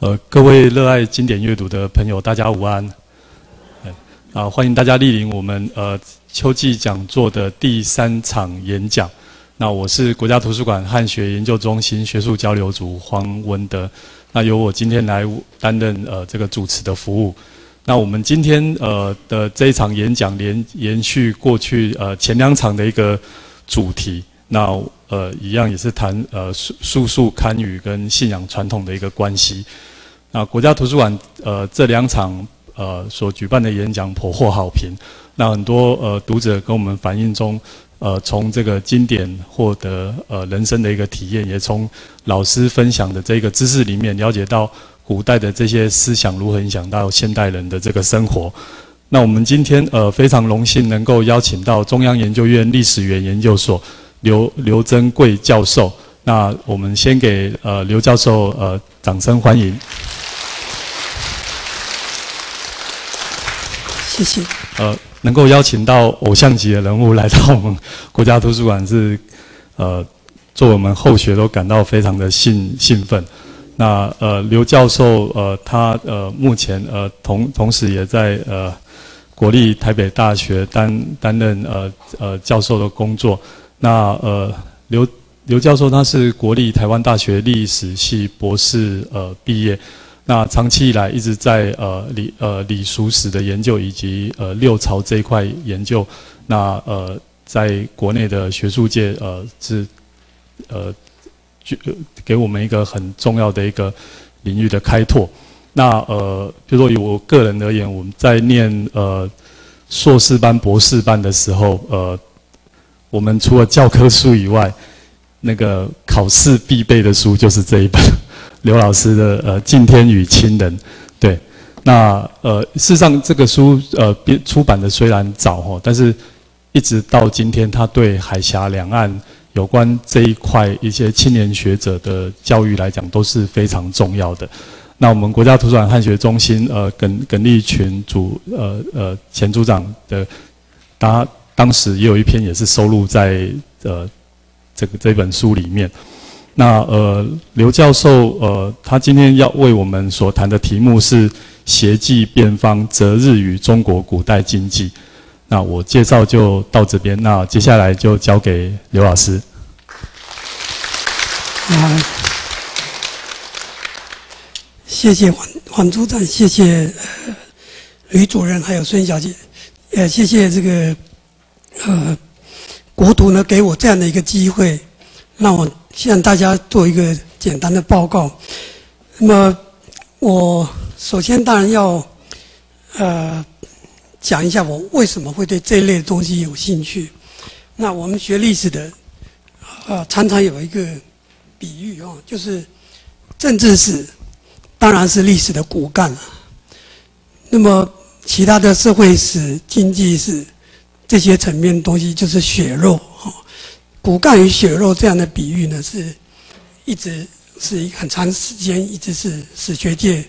呃，各位热爱经典阅读的朋友，大家午安。啊，欢迎大家莅临我们呃秋季讲座的第三场演讲。那我是国家图书馆汉学研究中心学术交流组黄文德。那由我今天来担任呃这个主持的服务。那我们今天呃的这一场演讲连延续过去呃前两场的一个主题。那呃一样也是谈呃述述述堪舆跟信仰传统的一个关系。那国家图书馆呃这两场。呃，所举办的演讲颇获好评。那很多呃读者跟我们反映中，呃，从这个经典获得呃人生的一个体验，也从老师分享的这个知识里面了解到古代的这些思想如何影响到现代人的这个生活。那我们今天呃非常荣幸能够邀请到中央研究院历史园研究所刘刘珍贵教授。那我们先给呃刘教授呃掌声欢迎。谢谢。呃，能够邀请到偶像级的人物来到我们国家图书馆，是呃，做我们后学都感到非常的兴兴奋。那呃，刘教授呃，他呃，目前呃，同同时也在呃，国立台北大学担担任呃呃教授的工作。那呃，刘刘教授他是国立台湾大学历史系博士呃毕业。那长期以来一直在呃礼呃礼俗史的研究以及呃六朝这一块研究，那呃在国内的学术界呃是呃给给我们一个很重要的一个领域的开拓。那呃比如说以我个人而言，我们在念呃硕士班、博士班的时候，呃我们除了教科书以外，那个考试必备的书就是这一本。刘老师的呃《敬天与亲人》，对，那呃事实上这个书呃出版的虽然早哈，但是一直到今天，他对海峡两岸有关这一块一些青年学者的教育来讲都是非常重要的。那我们国家图书馆汉学中心呃耿耿立群组呃呃前组长的，他当时也有一篇也是收录在呃这个这本书里面。那呃，刘教授呃，他今天要为我们所谈的题目是“协济变方择日与中国古代经济”。那我介绍就到这边，那接下来就交给刘老师。啊，谢谢黄黄组长，谢谢呃吕主任，还有孙小姐，呃谢谢这个呃国图呢给我这样的一个机会，让我。向大家做一个简单的报告。那么，我首先当然要呃讲一下我为什么会对这类东西有兴趣。那我们学历史的呃常常有一个比喻啊，就是政治史当然是历史的骨干了。那么其他的社会史、经济史这些层面东西就是血肉哈。骨干与血肉这样的比喻呢，是一直是很长时间，一直是史学界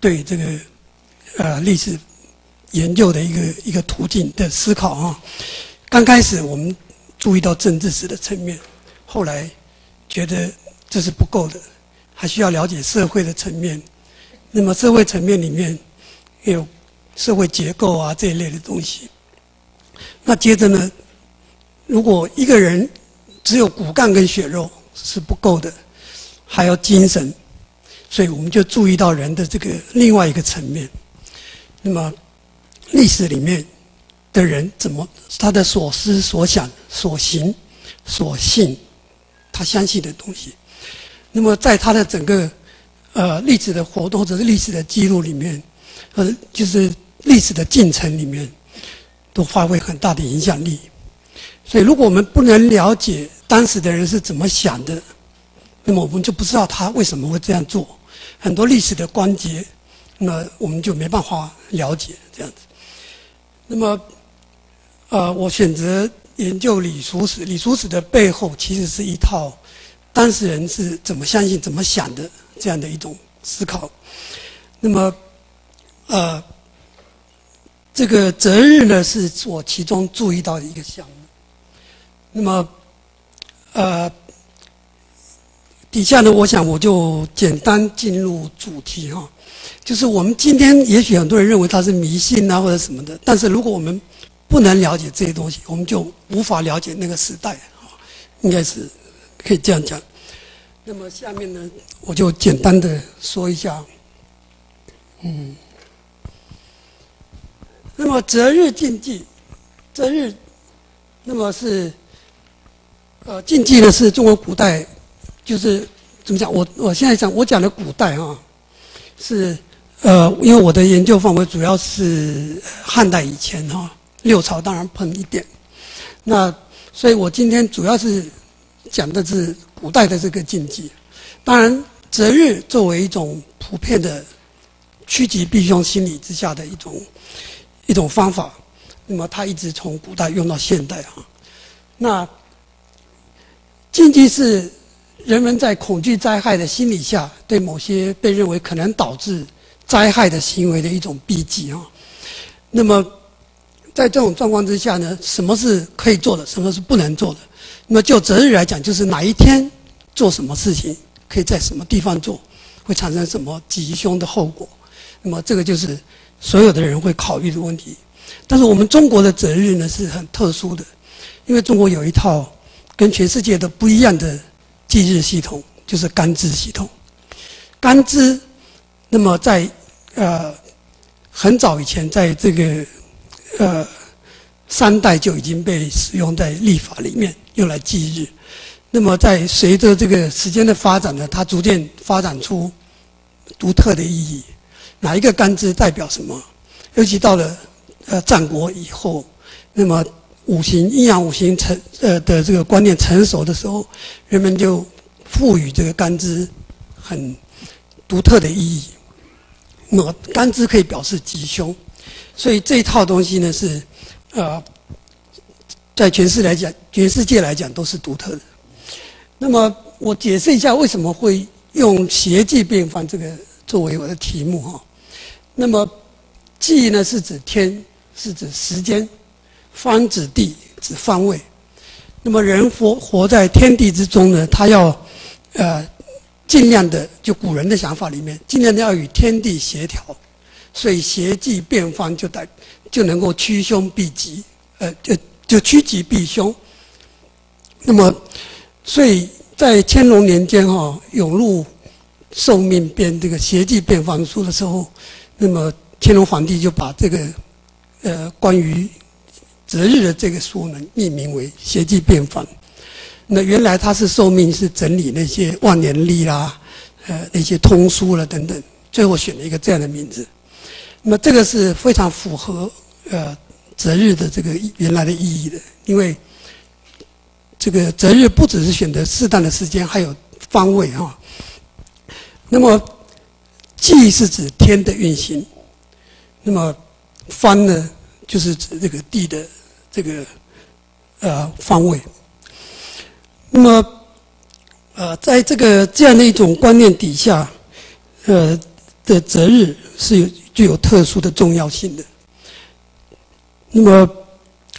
对这个呃历史研究的一个一个途径的思考啊。刚开始我们注意到政治史的层面，后来觉得这是不够的，还需要了解社会的层面。那么社会层面里面有社会结构啊这一类的东西。那接着呢，如果一个人只有骨干跟血肉是不够的，还要精神，所以我们就注意到人的这个另外一个层面。那么，历史里面的人怎么他的所思所想所行所信，他相信的东西，那么在他的整个呃历史的活动或者是历史的记录里面，呃，就是历史的进程里面，都发挥很大的影响力。所以，如果我们不能了解，当时的人是怎么想的？那么我们就不知道他为什么会这样做。很多历史的关节，那我们就没办法了解这样子。那么，呃，我选择研究李叔史。李叔史的背后其实是一套当事人是怎么相信、怎么想的这样的一种思考。那么，呃，这个择日呢，是我其中注意到的一个项目。那么。呃，底下呢，我想我就简单进入主题哈，就是我们今天也许很多人认为它是迷信啊或者什么的，但是如果我们不能了解这些东西，我们就无法了解那个时代啊，应该是可以这样讲。那么下面呢，我就简单的说一下，嗯，那么择日禁忌，择日，那么是，呃，禁忌呢是中国古代。就是怎么讲？我我现在讲，我讲的古代啊，是呃，因为我的研究范围主要是汉代以前哈，六朝当然碰一点。那所以我今天主要是讲的是古代的这个禁忌。当然，择日作为一种普遍的趋吉避凶心理之下的一种一种方法，那么它一直从古代用到现代啊。那禁忌是。人们在恐惧灾害的心理下，对某些被认为可能导致灾害的行为的一种避忌啊。那么，在这种状况之下呢，什么是可以做的，什么是不能做的？那么就择日来讲，就是哪一天做什么事情，可以在什么地方做，会产生什么吉凶的后果。那么这个就是所有的人会考虑的问题。但是我们中国的择日呢是很特殊的，因为中国有一套跟全世界都不一样的。祭日系统就是干支系统，干支，那么在呃很早以前，在这个呃三代就已经被使用在历法里面用来祭日。那么在随着这个时间的发展呢，它逐渐发展出独特的意义。哪一个干支代表什么？尤其到了呃战国以后，那么。五行阴阳五行成呃的这个观念成熟的时候，人们就赋予这个干支很独特的意义。那么干支可以表示吉凶，所以这一套东西呢是呃在全世界来讲，全世界来讲都是独特的。那么我解释一下为什么会用邪气变方这个作为我的题目哈。那么忌呢是指天，是指时间。方指地指方位，那么人活活在天地之中呢，他要呃尽量的，就古人的想法里面，尽量的要与天地协调，所以邪计变方就带就能够趋凶避吉，呃，就就趋吉避凶。那么，所以在乾隆年间哈，永禄受命编这个邪计变方书的时候，那么乾隆皇帝就把这个呃关于择日的这个书呢，命名为《邪记变方》。那原来他是受命是整理那些万年历啦，呃，那些通书了等等，最后选了一个这样的名字。那么这个是非常符合呃择日的这个原来的意义的，因为这个择日不只是选择适当的时间，还有方位啊。那么忌是指天的运行，那么方呢，就是指这个地的。这个呃方位，那么呃，在这个这样的一种观念底下，呃的择日是有具有特殊的重要性的。那么，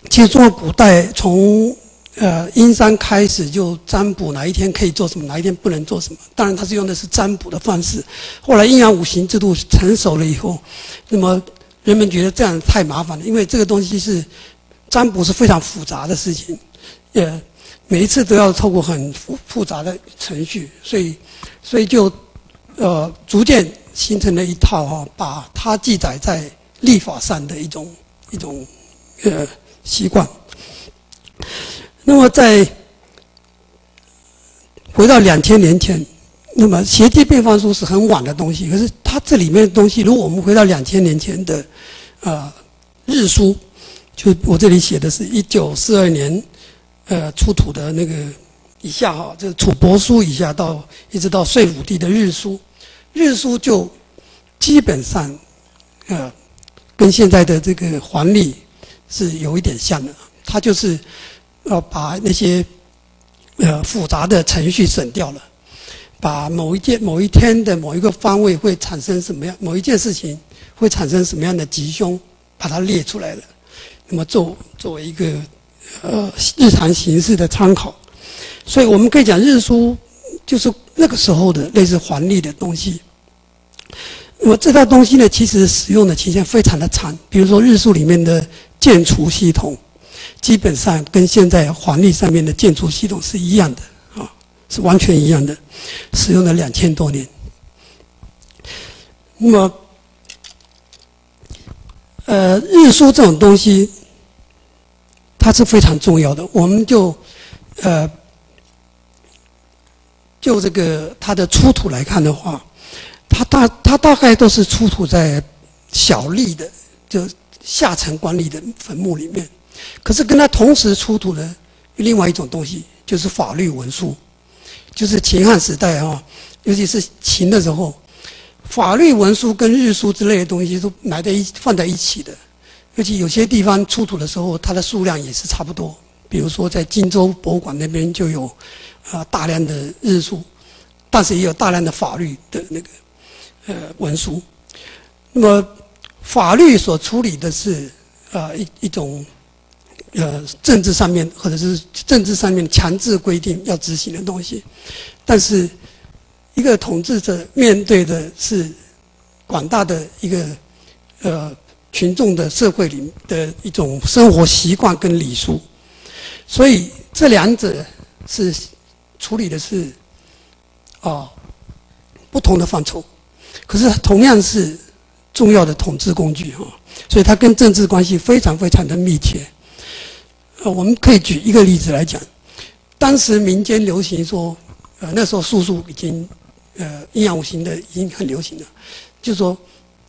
其实中国古代从呃阴山开始就占卜哪一天可以做什么，哪一天不能做什么。当然，他是用的是占卜的方式。后来阴阳五行制度成熟了以后，那么人们觉得这样太麻烦了，因为这个东西是。占卜是非常复杂的事情，呃，每一次都要透过很复复杂的程序，所以，所以就，呃，逐渐形成了一套哈，把它记载在历法上的一种一种呃习惯。那么在回到两千年前，那么邪记变方书是很晚的东西，可是它这里面的东西，如果我们回到两千年前的呃日书。就我这里写的是一九四二年，呃，出土的那个以下哈，这楚帛书以下到一直到税武帝的日书，日书就基本上，呃，跟现在的这个黄历是有一点像的，它就是要把那些呃复杂的程序省掉了，把某一件某一天的某一个方位会产生什么样，某一件事情会产生什么样的吉凶，把它列出来了。那么作作为一个呃日常形式的参考，所以我们可以讲日书就是那个时候的类似黄历的东西。那么这套东西呢，其实使用的期间非常的长。比如说日书里面的建除系统，基本上跟现在黄历上面的建筑系统是一样的啊，是完全一样的，使用了两千多年。那么，呃，日书这种东西，它是非常重要的。我们就，呃，就这个它的出土来看的话。它大，它大概都是出土在小吏的，就下层官吏的坟墓里面。可是跟它同时出土的另外一种东西，就是法律文书，就是秦汉时代啊，尤其是秦的时候，法律文书跟日书之类的东西都埋在一放在一起的。尤其有些地方出土的时候，它的数量也是差不多。比如说在荆州博物馆那边就有啊大量的日书，但是也有大量的法律的那个。呃，文书，那么法律所处理的是啊一一种呃政治上面或者是政治上面强制规定要执行的东西，但是一个统治者面对的是广大的一个呃群众的社会里的一种生活习惯跟礼数，所以这两者是处理的是啊不同的范畴。可是同样是重要的统治工具啊，所以它跟政治关系非常非常的密切。呃，我们可以举一个例子来讲，当时民间流行说，呃，那时候术数已经，呃，阴阳五行的已经很流行了，就说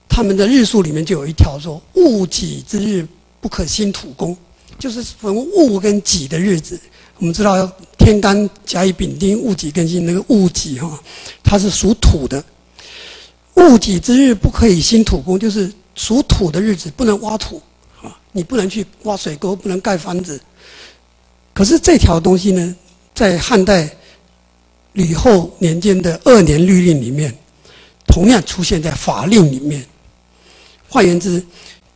他们的日数里面就有一条说，戊己之日不可兴土工，就是逢戊跟己的日子。我们知道天干甲乙丙丁戊己庚辛那个戊己哈，它是属土的。戊己之日不可以兴土工，就是属土的日子不能挖土，你不能去挖水沟，不能盖房子。可是这条东西呢，在汉代吕后年间的二年律令里面，同样出现在法令里面。换言之，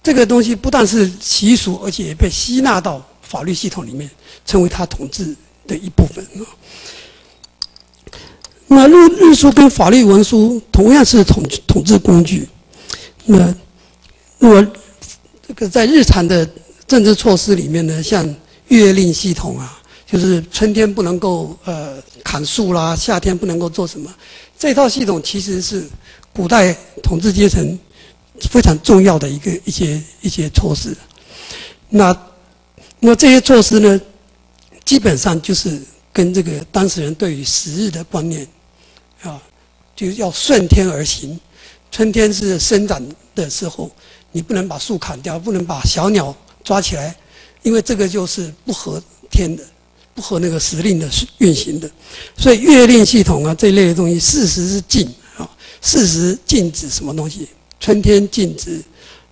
这个东西不但是习俗，而且也被吸纳到法律系统里面，成为他统治的一部分啊。那律律书跟法律文书同样是统统治工具。那那么这个在日常的政治措施里面呢，像月令系统啊，就是春天不能够呃砍树啦，夏天不能够做什么，这套系统其实是古代统治阶层非常重要的一个一些一些措施。那那这些措施呢，基本上就是跟这个当事人对于时日的观念。啊，就要顺天而行。春天是生长的时候，你不能把树砍掉，不能把小鸟抓起来，因为这个就是不合天的，不合那个时令的运行的。所以月令系统啊这一类的东西，事实是禁啊，事实禁止什么东西？春天禁止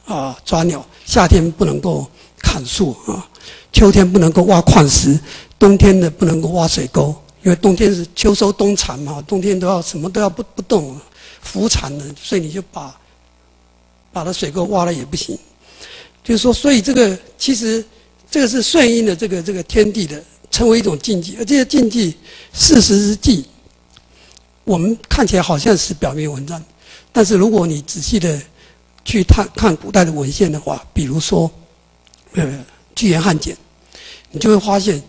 啊抓鸟，夏天不能够砍树啊，秋天不能够挖矿石，冬天的不能够挖水沟。因为冬天是秋收冬藏嘛，冬天都要什么都要不不动，伏产的，所以你就把把它水沟挖了也不行。就是说，所以这个其实这个是顺应的这个这个天地的，成为一种禁忌。而这些禁忌事实是忌，我们看起来好像是表面文章，但是如果你仔细的去看看古代的文献的话，比如说呃《巨源汉简》，你就会发现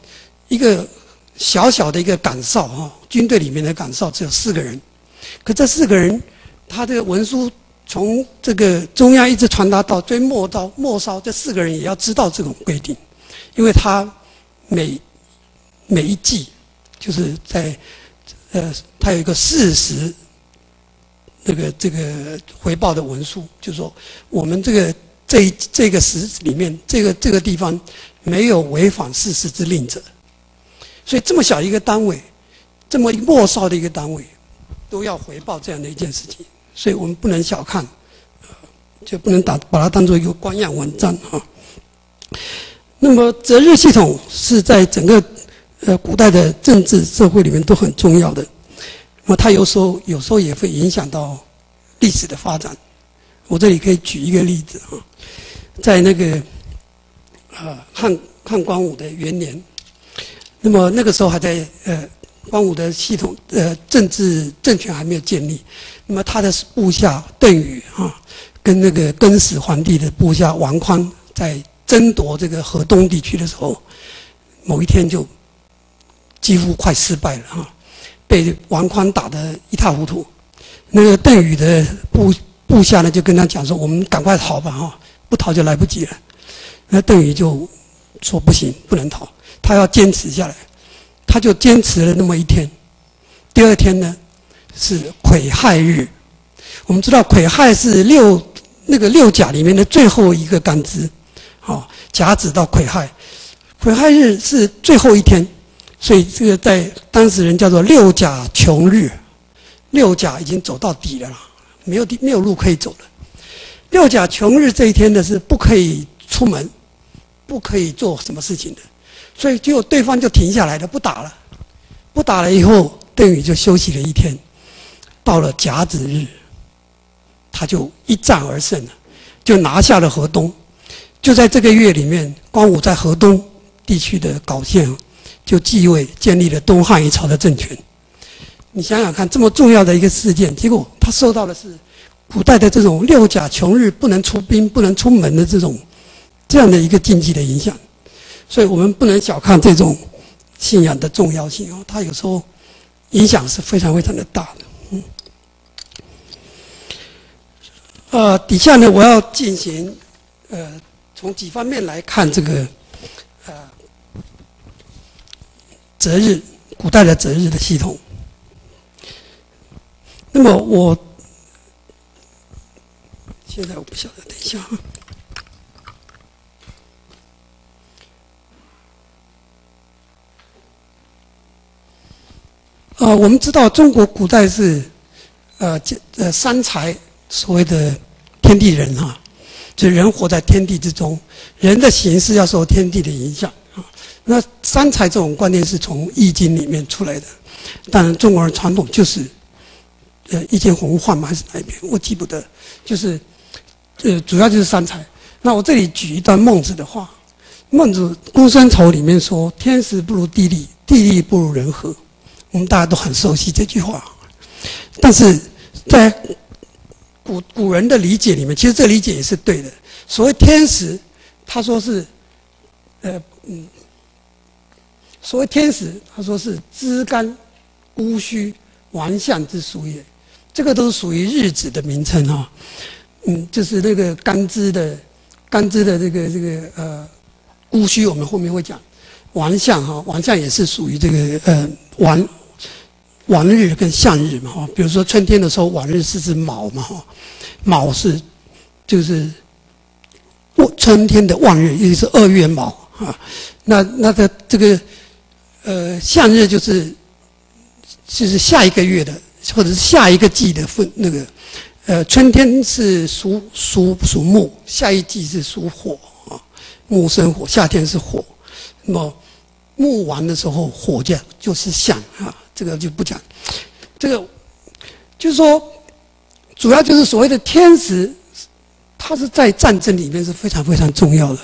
一个。小小的一个岗哨哈，军队里面的岗哨只有四个人，可这四个人，他的文书从这个中央一直传达到最末到末梢，这四个人也要知道这种规定，因为他每每一季就是在呃，他有一个事实那个这个回报的文书，就是说我们这个这这个时里面这个这个地方没有违反事实之令者。所以这么小一个单位，这么一末梢的一个单位，都要回报这样的一件事情，所以我们不能小看，就不能打把它当做一个官样文章啊。那么择日系统是在整个呃古代的政治社会里面都很重要的，那么它有时候有时候也会影响到历史的发展。我这里可以举一个例子啊，在那个呃汉汉光武的元年。那么那个时候还在呃光武的系统呃政治政权还没有建立，那么他的部下邓禹啊，跟那个更始皇帝的部下王宽在争夺这个河东地区的时候，某一天就几乎快失败了哈，被王宽打得一塌糊涂。那个邓禹的部部下呢，就跟他讲说：“我们赶快逃吧哈，不逃就来不及了。”那邓禹就说：“不行，不能逃，他要坚持下来。”他就坚持了那么一天。第二天呢，是癸亥日。我们知道癸亥是六那个六甲里面的最后一个干支，好，甲子到癸亥，癸亥日是最后一天，所以这个在当时人叫做六甲穷日，六甲已经走到底了啦，没有地没有路可以走了。六甲穷日这一天呢是不可以出门，不可以做什么事情的。所以，就对方就停下来了，不打了。不打了以后，邓禹就休息了一天。到了甲子日，他就一战而胜了，就拿下了河东。就在这个月里面，光武在河东地区的皋县就继位，建立了东汉一朝的政权。你想想看，这么重要的一个事件，结果他受到的是古代的这种六甲穷日不能出兵、不能出门的这种这样的一个禁忌的影响。所以我们不能小看这种信仰的重要性哦，它有时候影响是非常非常的大的。嗯，呃，底下呢，我要进行呃，从几方面来看这个呃择日，古代的择日的系统。那么我现在我不晓得，等一下。呃，我们知道中国古代是，呃，这呃三才所谓的天地人哈，就人活在天地之中，人的形式要受天地的影响啊。那三才这种观念是从《易经》里面出来的，当然中国人传统就是，呃，《易经》洪幻嘛还是哪一篇我记不得，就是呃主要就是三才。那我这里举一段孟子的话，孟子《公孙丑》里面说：“天时不如地利，地利不如人和。”我们大家都很熟悉这句话，但是在古古人的理解里面，其实这理解也是对的。所谓天时，他说是，呃嗯，所谓天时，他说是枝干、孤虚、王相之属也。这个都是属于日子的名称哈。嗯，就是那个干支的干支的这个这个呃孤虚，我们后面会讲。王相哈，王相也是属于这个呃王。往日跟向日嘛哈，比如说春天的时候，往日是指卯嘛哈，卯是就是春天的望日，也就是二月卯啊。那那个这个呃向日就是就是下一个月的或者是下一个季的分那个呃春天是属属属木，下一季是属火啊，木生火，夏天是火，那么木完的时候火就就是向啊。这个就不讲，这个就是说，主要就是所谓的天时，它是在战争里面是非常非常重要的。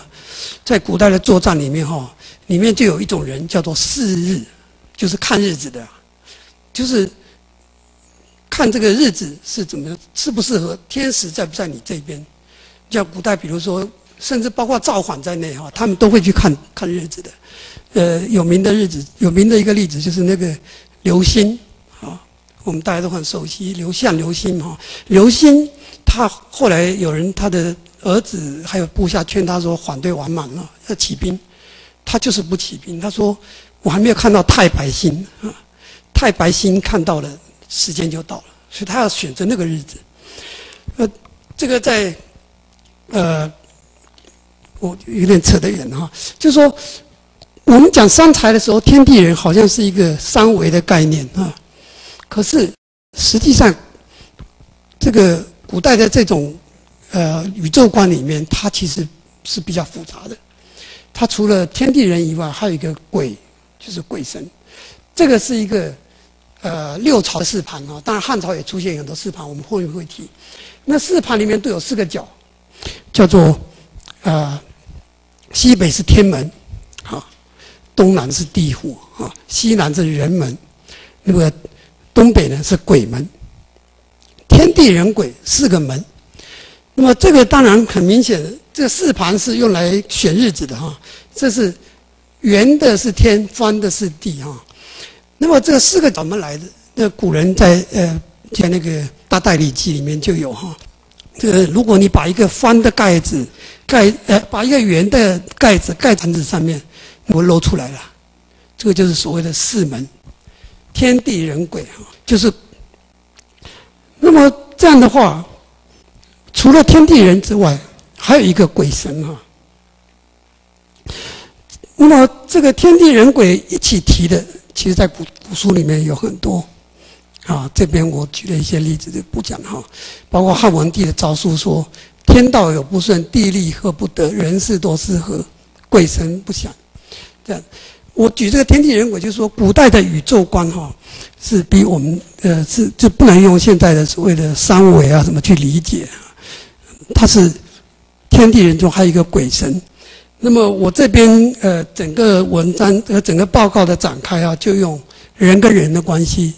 在古代的作战里面，哈，里面就有一种人叫做四日，就是看日子的，就是看这个日子是怎么适不适合，天时在不在你这边。像古代，比如说，甚至包括造反在内，哈，他们都会去看看日子的。呃，有名的日子，有名的一个例子就是那个。刘歆，啊，我们大家都很熟悉。刘向、刘歆，哈，刘歆他后来有人他的儿子还有部下劝他说反对王莽了，要起兵，他就是不起兵。他说我还没有看到太白星啊，太白星看到了，时间就到了，所以他要选择那个日子。呃，这个在呃，我有点扯得远哈，就是说。我们讲三才的时候，天地人好像是一个三维的概念啊。可是实际上，这个古代的这种呃宇宙观里面，它其实是比较复杂的。它除了天地人以外，还有一个鬼，就是鬼神。这个是一个呃六朝的四盘啊。当然汉朝也出现很多四盘，我们后面会提。那四盘里面都有四个角，叫做呃西北是天门。东南是地府啊，西南是人门，那么东北呢是鬼门，天地人鬼四个门。那么这个当然很明显，这四盘是用来选日子的哈。这是圆的是天，方的是地哈。那么这四个怎么来的？那古人在呃在那个《大代理记》里面就有哈。这如果你把一个方的盖子盖呃把一个圆的盖子盖盘子上面，我露出来了，这个就是所谓的四门，天地人鬼啊，就是。那么这样的话，除了天地人之外，还有一个鬼神哈。那么这个天地人鬼一起提的。其实，在古古书里面有很多，啊，这边我举了一些例子就不讲哈。包括汉文帝的诏书说：“天道有不顺，地利和不得，人事多失和，鬼神不祥。”这样，我举这个天地人鬼，就说，古代的宇宙观哈，是比我们呃是就不能用现在的所谓的三维啊什么去理解，它是天地人中还有一个鬼神。那么我这边呃整个文章和整个报告的展开啊，就用人跟人的关系，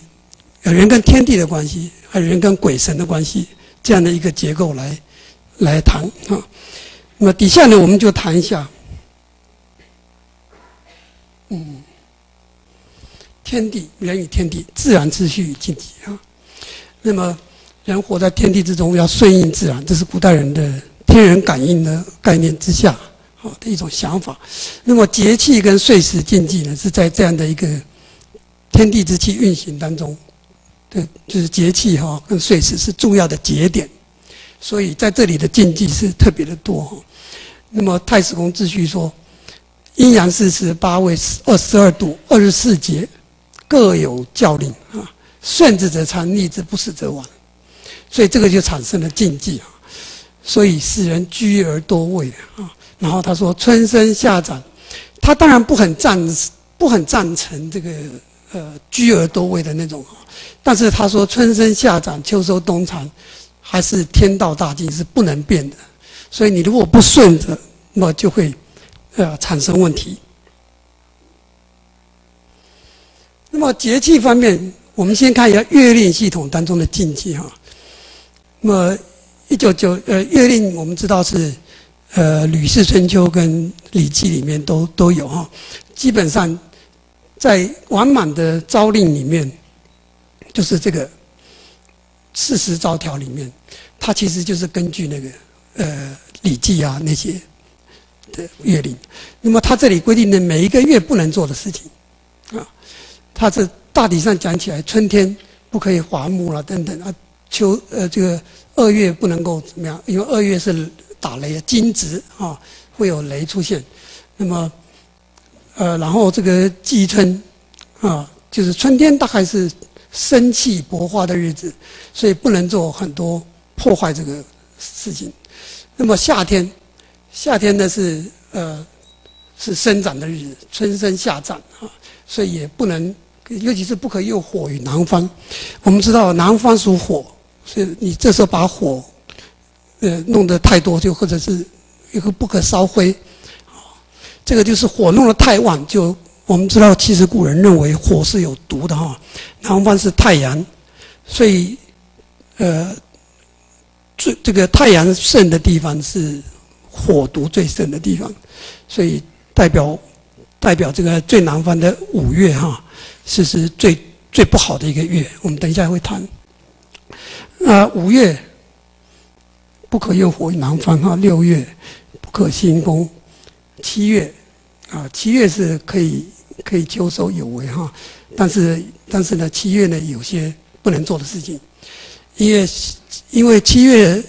人跟天地的关系，还有人跟鬼神的关系这样的一个结构来来谈啊。那么底下呢，我们就谈一下，嗯，天地人与天地自然秩序与禁忌啊。那么人活在天地之中，要顺应自然，这是古代人的天人感应的概念之下。好的一种想法，那么节气跟岁时禁忌呢，是在这样的一个天地之气运行当中，对，就是节气哈跟岁时是重要的节点，所以在这里的禁忌是特别的多哈。那么太史公秩序说，阴阳四时八位二十二度二十四节各有教令啊，顺之则昌，逆之不死则亡，所以这个就产生了禁忌啊，所以使人居而多畏啊。然后他说：“春生夏长，他当然不很赞，不很赞成这个呃居而多位的那种啊，但是他说春生夏长，秋收冬藏，还是天道大计是不能变的。所以你如果不顺着，那么就会呃产生问题。那么节气方面，我们先看一下月令系统当中的禁忌哈。那么一九九呃月令，我们知道是。呃，《吕氏春秋》跟《礼记》里面都都有哈，基本上在完满的诏令里面，就是这个四十诏条里面，它其实就是根据那个呃《礼记》啊那些的月令。那么它这里规定的每一个月不能做的事情啊，它是大体上讲起来，春天不可以伐木了等等啊，秋呃这个二月不能够怎么样，因为二月是。打雷，惊蛰啊，会有雷出现。那么，呃，然后这个季春，啊，就是春天大概是生气勃发的日子，所以不能做很多破坏这个事情。那么夏天，夏天呢是呃是生长的日子，春生夏长啊，所以也不能，尤其是不可用火与南方。我们知道南方属火，所以你这时候把火。呃，弄得太多就或者是一个不可烧灰，啊，这个就是火弄得太旺，就我们知道，其实古人认为火是有毒的哈。南方是太阳，所以呃，最这个太阳盛的地方是火毒最盛的地方，所以代表代表这个最南方的五月哈，是是最最不好的一个月。我们等一下会谈，那，五月。不可用火于南方哈，六月不可行宫，七月啊，七月是可以可以秋收有为哈，但是但是呢，七月呢有些不能做的事情，因为因为七月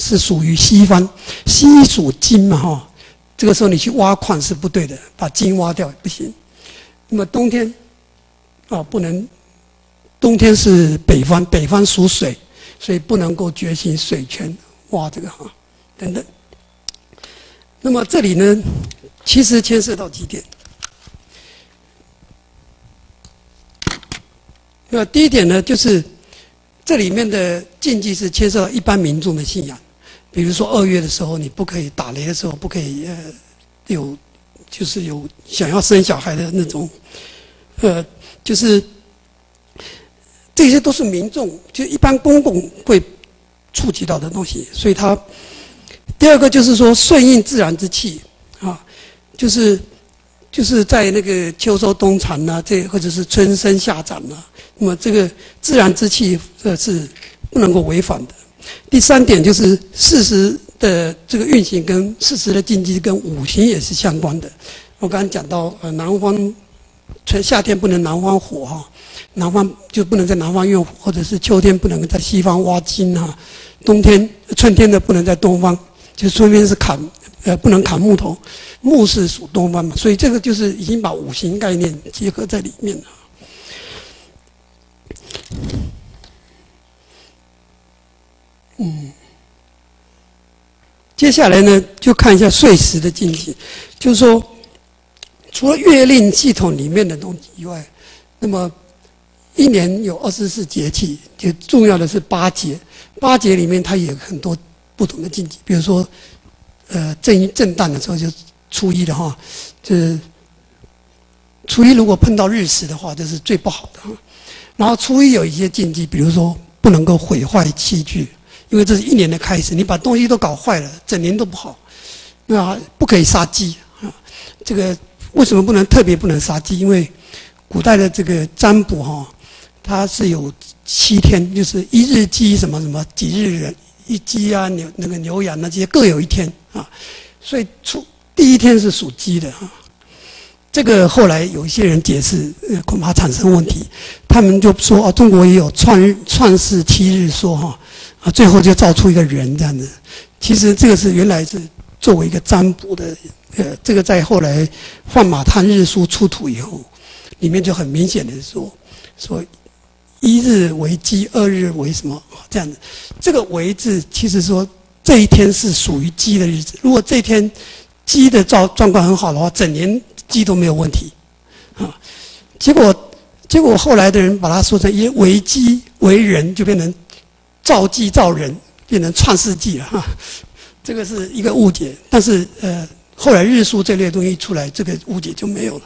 是属于西方，西属金嘛哈，这个时候你去挖矿是不对的，把金挖掉不行。那么冬天啊，不能，冬天是北方，北方属水。所以不能够觉醒水泉挖这个哈，等等。那么这里呢，其实牵涉到几点。那第一点呢，就是这里面的禁忌是牵涉到一般民众的信仰，比如说二月的时候，你不可以打雷的时候，不可以呃有就是有想要生小孩的那种，呃，就是这些都是民众就一般公共会触及到的东西，所以它第二个就是说顺应自然之气啊，就是就是在那个秋收冬藏呐，这或者是春生夏长呐，那么这个自然之气这是不能够违反的。第三点就是事实的这个运行跟事实的禁忌跟五行也是相关的。我刚刚讲到呃南方春夏天不能南方火哈。南方就不能在南方用火，或者是秋天不能在西方挖金哈，冬天春天的不能在东方，就春天是砍呃不能砍木头，木是属东方嘛，所以这个就是已经把五行概念结合在里面了。嗯，接下来呢就看一下岁时的禁忌，就是说除了月令系统里面的东西以外，那么。一年有二十四节气，就重要的是八节。八节里面它也有很多不同的禁忌，比如说，呃，正正旦的时候就初一的哈，就是初一如果碰到日食的话，这是最不好的哈。然后初一有一些禁忌，比如说不能够毁坏器具，因为这是一年的开始，你把东西都搞坏了，整年都不好。那不可以杀鸡啊，这个为什么不能特别不能杀鸡？因为古代的这个占卜哈。它是有七天，就是一日鸡什么什么，几日人一鸡啊牛那个牛羊那些各有一天啊，所以出第一天是属鸡的啊。这个后来有一些人解释，呃恐怕产生问题。他们就说啊，中国也有创创世七日说哈啊，最后就造出一个人这样子。其实这个是原来是作为一个占卜的，呃，这个在后来《换马探日书》出土以后，里面就很明显的说说。一日为鸡，二日为什么？这样子，这个“为”字其实说这一天是属于鸡的日子。如果这一天鸡的状状况很好的话，整年鸡都没有问题啊。结果，结果后来的人把它说成“一为鸡为人”，就变成造鸡造人，变成创世纪了哈。这个是一个误解。但是呃，后来日书这类东西出来，这个误解就没有了。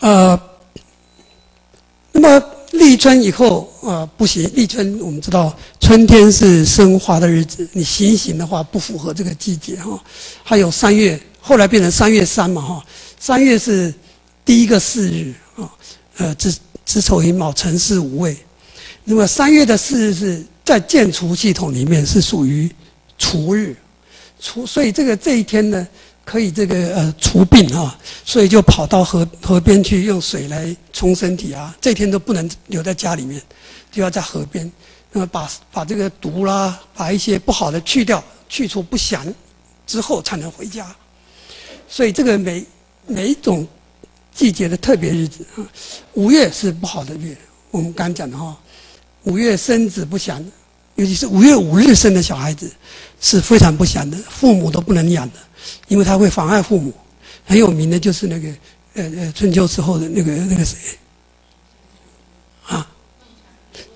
呃。那么立春以后啊，不行。立春我们知道，春天是生花的日子，你行刑的话不符合这个季节哈。还有三月，后来变成三月三嘛哈。三月是第一个四日啊，呃，子子丑寅卯辰巳午未。那么三月的四日是在建除系统里面是属于除日，除所以这个这一天呢。可以这个呃除病啊，所以就跑到河河边去用水来冲身体啊。这天都不能留在家里面，就要在河边，那么把把这个毒啦，把一些不好的去掉，去除不祥之后才能回家。所以这个每每一种季节的特别日子啊，五月是不好的月，我们刚讲的哈，五月生子不祥，尤其是五月五日生的小孩子是非常不祥的，父母都不能养的。因为他会妨碍父母，很有名的就是那个，呃呃，春秋时候的那个那个谁，啊，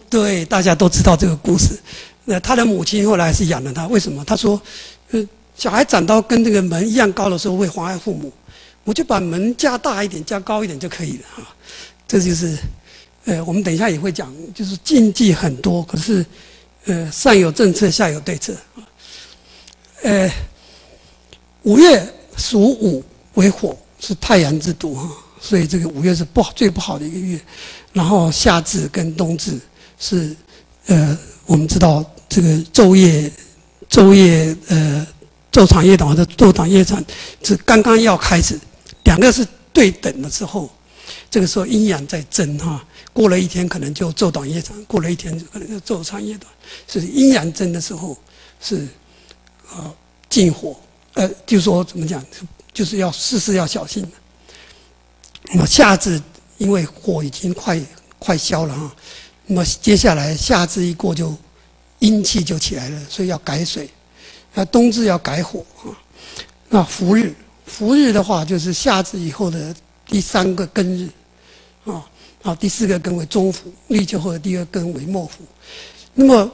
对，大家都知道这个故事。那他的母亲后来是养了他，为什么？他说，呃，小孩长到跟这个门一样高的时候会妨碍父母，我就把门加大一点、加高一点就可以了啊。这就是，呃，我们等一下也会讲，就是禁忌很多，可是，呃，上有政策，下有对策啊，呃。五月属午为火，是太阳之毒哈，所以这个五月是不好最不好的一个月。然后夏至跟冬至是，呃，我们知道这个昼夜昼夜呃昼长夜短或者昼短夜长是刚刚要开始，两个是对等的时候，这个时候阴阳在争哈。过了一天可能就昼短夜长，过了一天可能就昼长夜短，是阴阳争的时候是，呃，进火。呃，就说怎么讲，就是要事事要小心。那么夏至，因为火已经快快消了哈，那么接下来夏至一过就阴气就起来了，所以要改水。那冬至要改火啊。那伏日，伏日的话就是夏至以后的第三个庚日啊，啊第四个庚为中伏，立秋后的第二庚为末伏。那么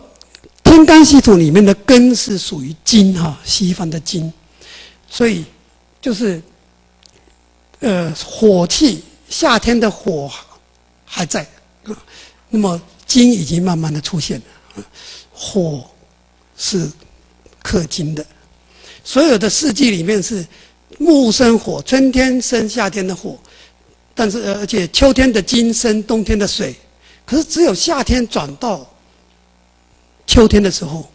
天干系统里面的庚是属于金哈，西方的金。所以，就是，呃，火气，夏天的火还在，啊。那么金已经慢慢的出现了，火是克金的。所有的四季里面是木生火，春天生夏天的火，但是而且秋天的金生冬天的水，可是只有夏天转到秋天的时候，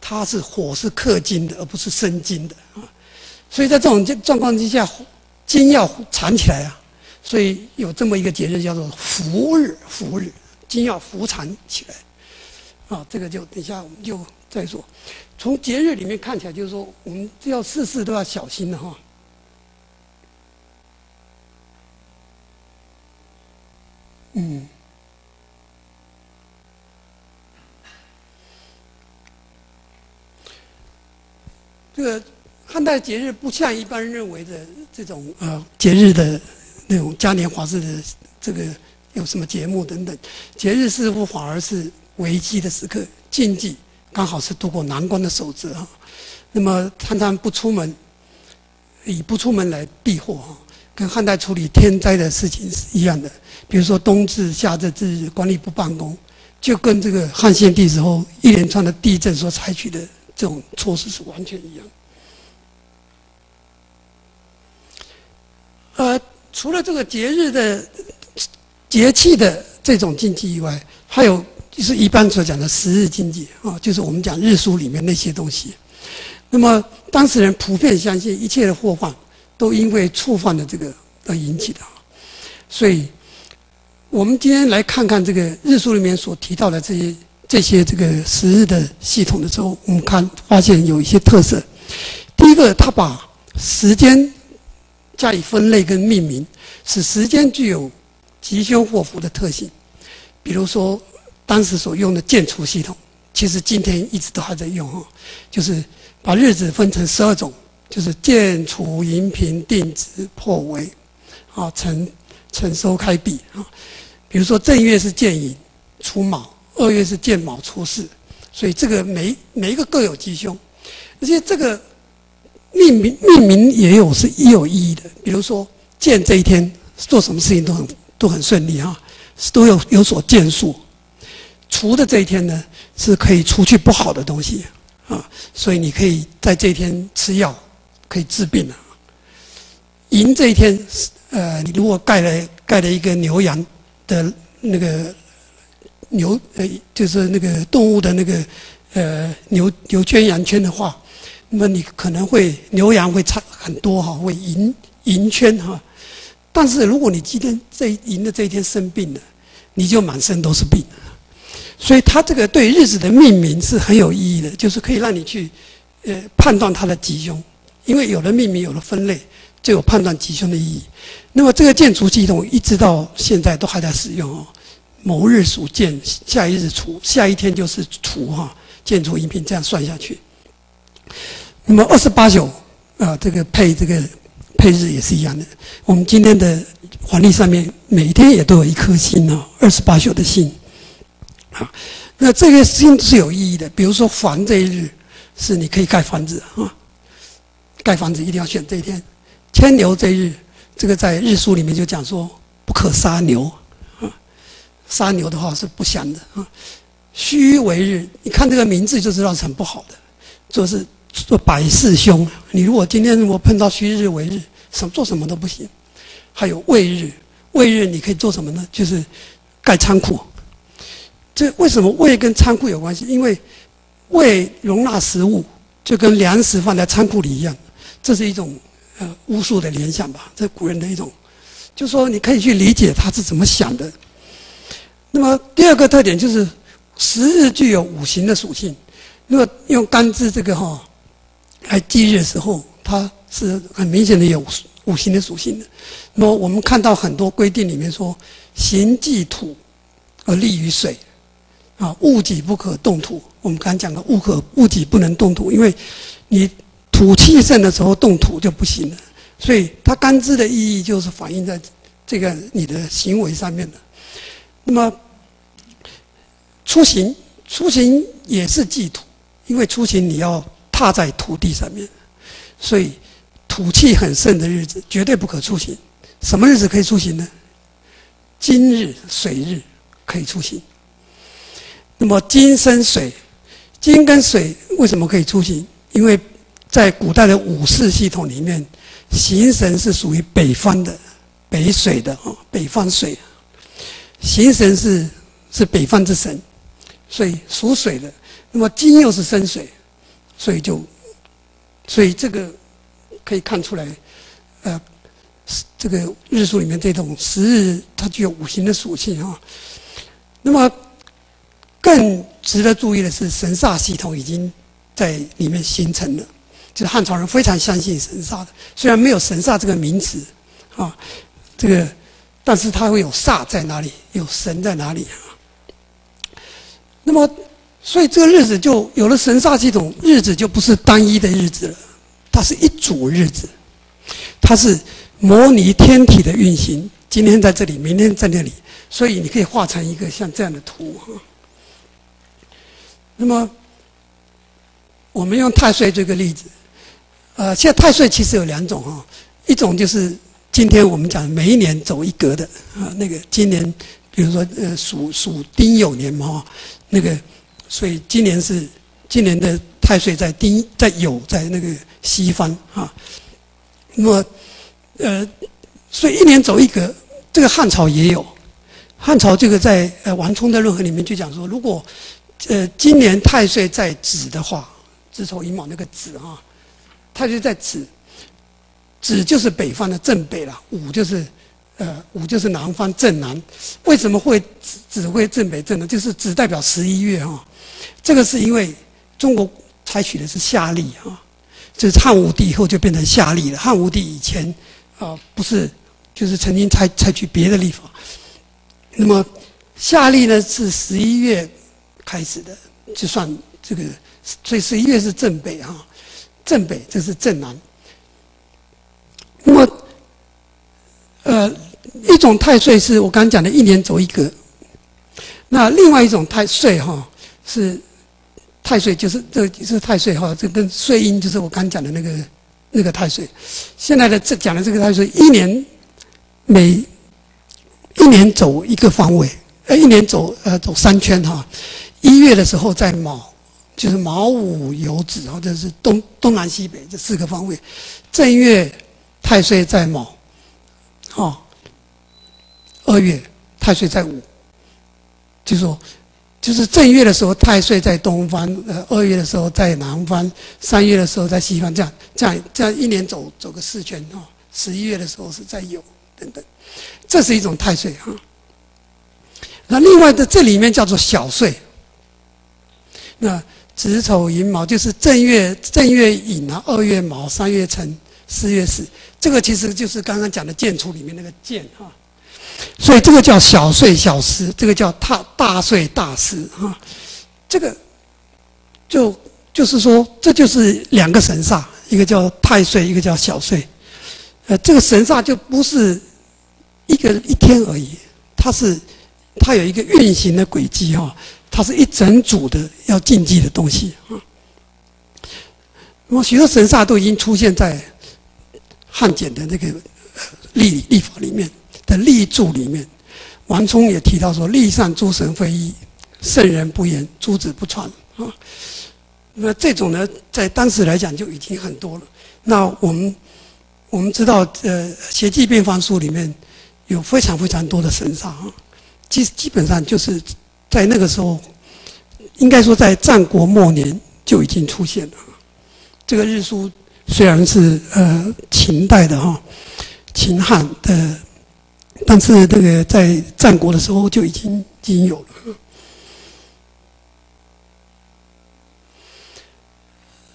它是火是克金的，而不是生金的啊。所以在这种状况之下，金要藏起来啊，所以有这么一个节日叫做伏日，伏日金要伏藏起来啊。这个就等一下我们就再说。从节日里面看起来，就是说，我们要事事都要小心的哈。嗯，这个汉代节日不像一般人认为的这种呃节日的那种嘉年华式的这个有什么节目等等，节日似乎反而是危机的时刻，禁忌。刚好是度过难关的守则啊，那么常常不出门，以不出门来避祸啊，跟汉代处理天灾的事情是一样的。比如说冬至、夏至之日，管理不办公，就跟这个汉献帝时候一连串的地震所采取的这种措施是完全一样。呃，除了这个节日的节气的这种禁忌以外，还有。就是一般所讲的十日经济啊，就是我们讲日书里面那些东西。那么当事人普遍相信一切的祸患都因为触犯了这个而引起的。所以，我们今天来看看这个日书里面所提到的这些这些这个十日的系统的时候，我们看发现有一些特色。第一个，他把时间加以分类跟命名，使时间具有吉凶祸福的特性。比如说。当时所用的建除系统，其实今天一直都还在用哈，就是把日子分成十二种，就是建除、银平、定值、破为，啊，成成收、开闭啊。比如说正月是建寅，除卯；二月是建卯，除巳。所以这个每每一个各有吉凶，而且这个命名命名也有是也有意义的。比如说建这一天做什么事情都很都很顺利哈，都有有所建树。除的这一天呢，是可以除去不好的东西啊，所以你可以在这一天吃药，可以治病了。寅这一天，呃，你如果盖了盖了一个牛羊的那个牛呃，就是那个动物的那个呃牛牛圈羊圈的话，那么你可能会牛羊会差很多哈，会寅寅圈哈。但是如果你今天这寅的这一天生病了，你就满身都是病。所以，它这个对日子的命名是很有意义的，就是可以让你去，呃，判断它的吉凶。因为有了命名，有了分类，就有判断吉凶的意义。那么，这个建除系统一直到现在都还在使用哦。某日属建，下一日除，下一天就是除哈，建除一品这样算下去。那么二十八宿啊，这个配这个配日也是一样的。我们今天的黄历上面每天也都有一颗星哦，二十八宿的星。啊，那这个事情是有意义的。比如说，房这一日是你可以盖房子啊，盖房子一定要选这一天。牵牛这一日，这个在日书里面就讲说不可杀牛啊，杀牛的话是不祥的啊。戌为日，你看这个名字就知道是很不好的，就是做百事凶。你如果今天如果碰到戌日为日，什么做什么都不行。还有未日，未日你可以做什么呢？就是盖仓库。这为什么胃跟仓库有关系？因为胃容纳食物，就跟粮食放在仓库里一样，这是一种呃巫术的联想吧？这古人的一种，就说你可以去理解他是怎么想的。那么第二个特点就是十日具有五行的属性。如果用干支这个哈来记日的时候，它是很明显的有五行的属性的。那么我们看到很多规定里面说，行忌土而利于水。啊，物己不可动土。我们刚才讲的物可物己不能动土，因为你土气盛的时候动土就不行了。所以它干支的意义就是反映在这个你的行为上面的。那么出行，出行也是祭土，因为出行你要踏在土地上面，所以土气很盛的日子绝对不可出行。什么日子可以出行呢？今日水日。可以出行。那么金生水，金跟水为什么可以出行？因为在古代的五世系统里面，行神是属于北方的，北水的啊，北方水。行神是是北方之神，所以属水的。那么金又是生水，所以就，所以这个可以看出来，呃，这个日数里面这种十日它具有五行的属性啊。那么更值得注意的是，神煞系统已经在里面形成了，就是汉朝人非常相信神煞的，虽然没有神煞这个名词啊，这个。但是它会有煞在哪里，有神在哪里啊？那么，所以这个日子就有了神煞系统，日子就不是单一的日子了，它是一组日子，它是模拟天体的运行。今天在这里，明天在那里，所以你可以画成一个像这样的图哈。那么，我们用太岁这个例子，呃，现在太岁其实有两种哈，一种就是。今天我们讲每一年走一格的啊，那个今年，比如说呃属属丁酉年嘛哈，那个，所以今年是今年的太岁在丁在酉在那个西方啊，那么呃，所以一年走一格，这个汉朝也有，汉朝这个在呃王充的论衡里面就讲说，如果呃今年太岁在子的话，子丑寅卯那个子啊，太岁在子。子就是北方的正北了，午就是，呃，午就是南方正南。为什么会子子会正北正呢？就是子代表十一月哈，这个是因为中国采取的是夏历哈，就是汉武帝以后就变成夏历了。汉武帝以前啊不是，就是曾经采采取别的历法。那么夏历呢是十一月开始的，就算这个，所以十一月是正北哈，正北这是正南。那么，呃，一种太岁是我刚讲的，一年走一格。那另外一种太岁哈，是太岁，就是这是太岁哈，这跟岁阴就是我刚讲的那个那个太岁。现在的这讲的这个太岁，一年每一年走一个方位，呃，一年走呃走三圈哈。一月的时候在卯，就是卯午酉子，或者是东东南西北这四个方位，正月。太岁在卯，哦，二月太岁在午，就说，就是正月的时候太岁在东方，呃，二月的时候在南方，三月的时候在西方，这样这样这样一年走走个四圈哦，十一月的时候是在酉等等，这是一种太岁哈。那另外的这里面叫做小岁，那子丑寅卯就是正月正月寅啊，二月卯，三月辰，四月巳。这个其实就是刚刚讲的建除里面那个建哈，所以这个叫小岁小时，这个叫大大岁大时哈，这个就就是说这就是两个神煞，一个叫太岁，一个叫小岁，呃，这个神煞就不是一个一天而已，它是它有一个运行的轨迹哈，它是一整组的要禁忌的东西啊。那么许多神煞都已经出现在。汉简的那个历历法里面的立柱里面，王充也提到说：“立上诸神非一，圣人不言，诸子不传。”啊，那这种呢，在当时来讲就已经很多了。那我们我们知道，呃，《邪气变方书》里面有非常非常多的神煞啊，基基本上就是在那个时候，应该说在战国末年就已经出现了。这个日书。虽然是呃秦代的哈，秦汉的，但是这个在战国的时候就已经已经有了。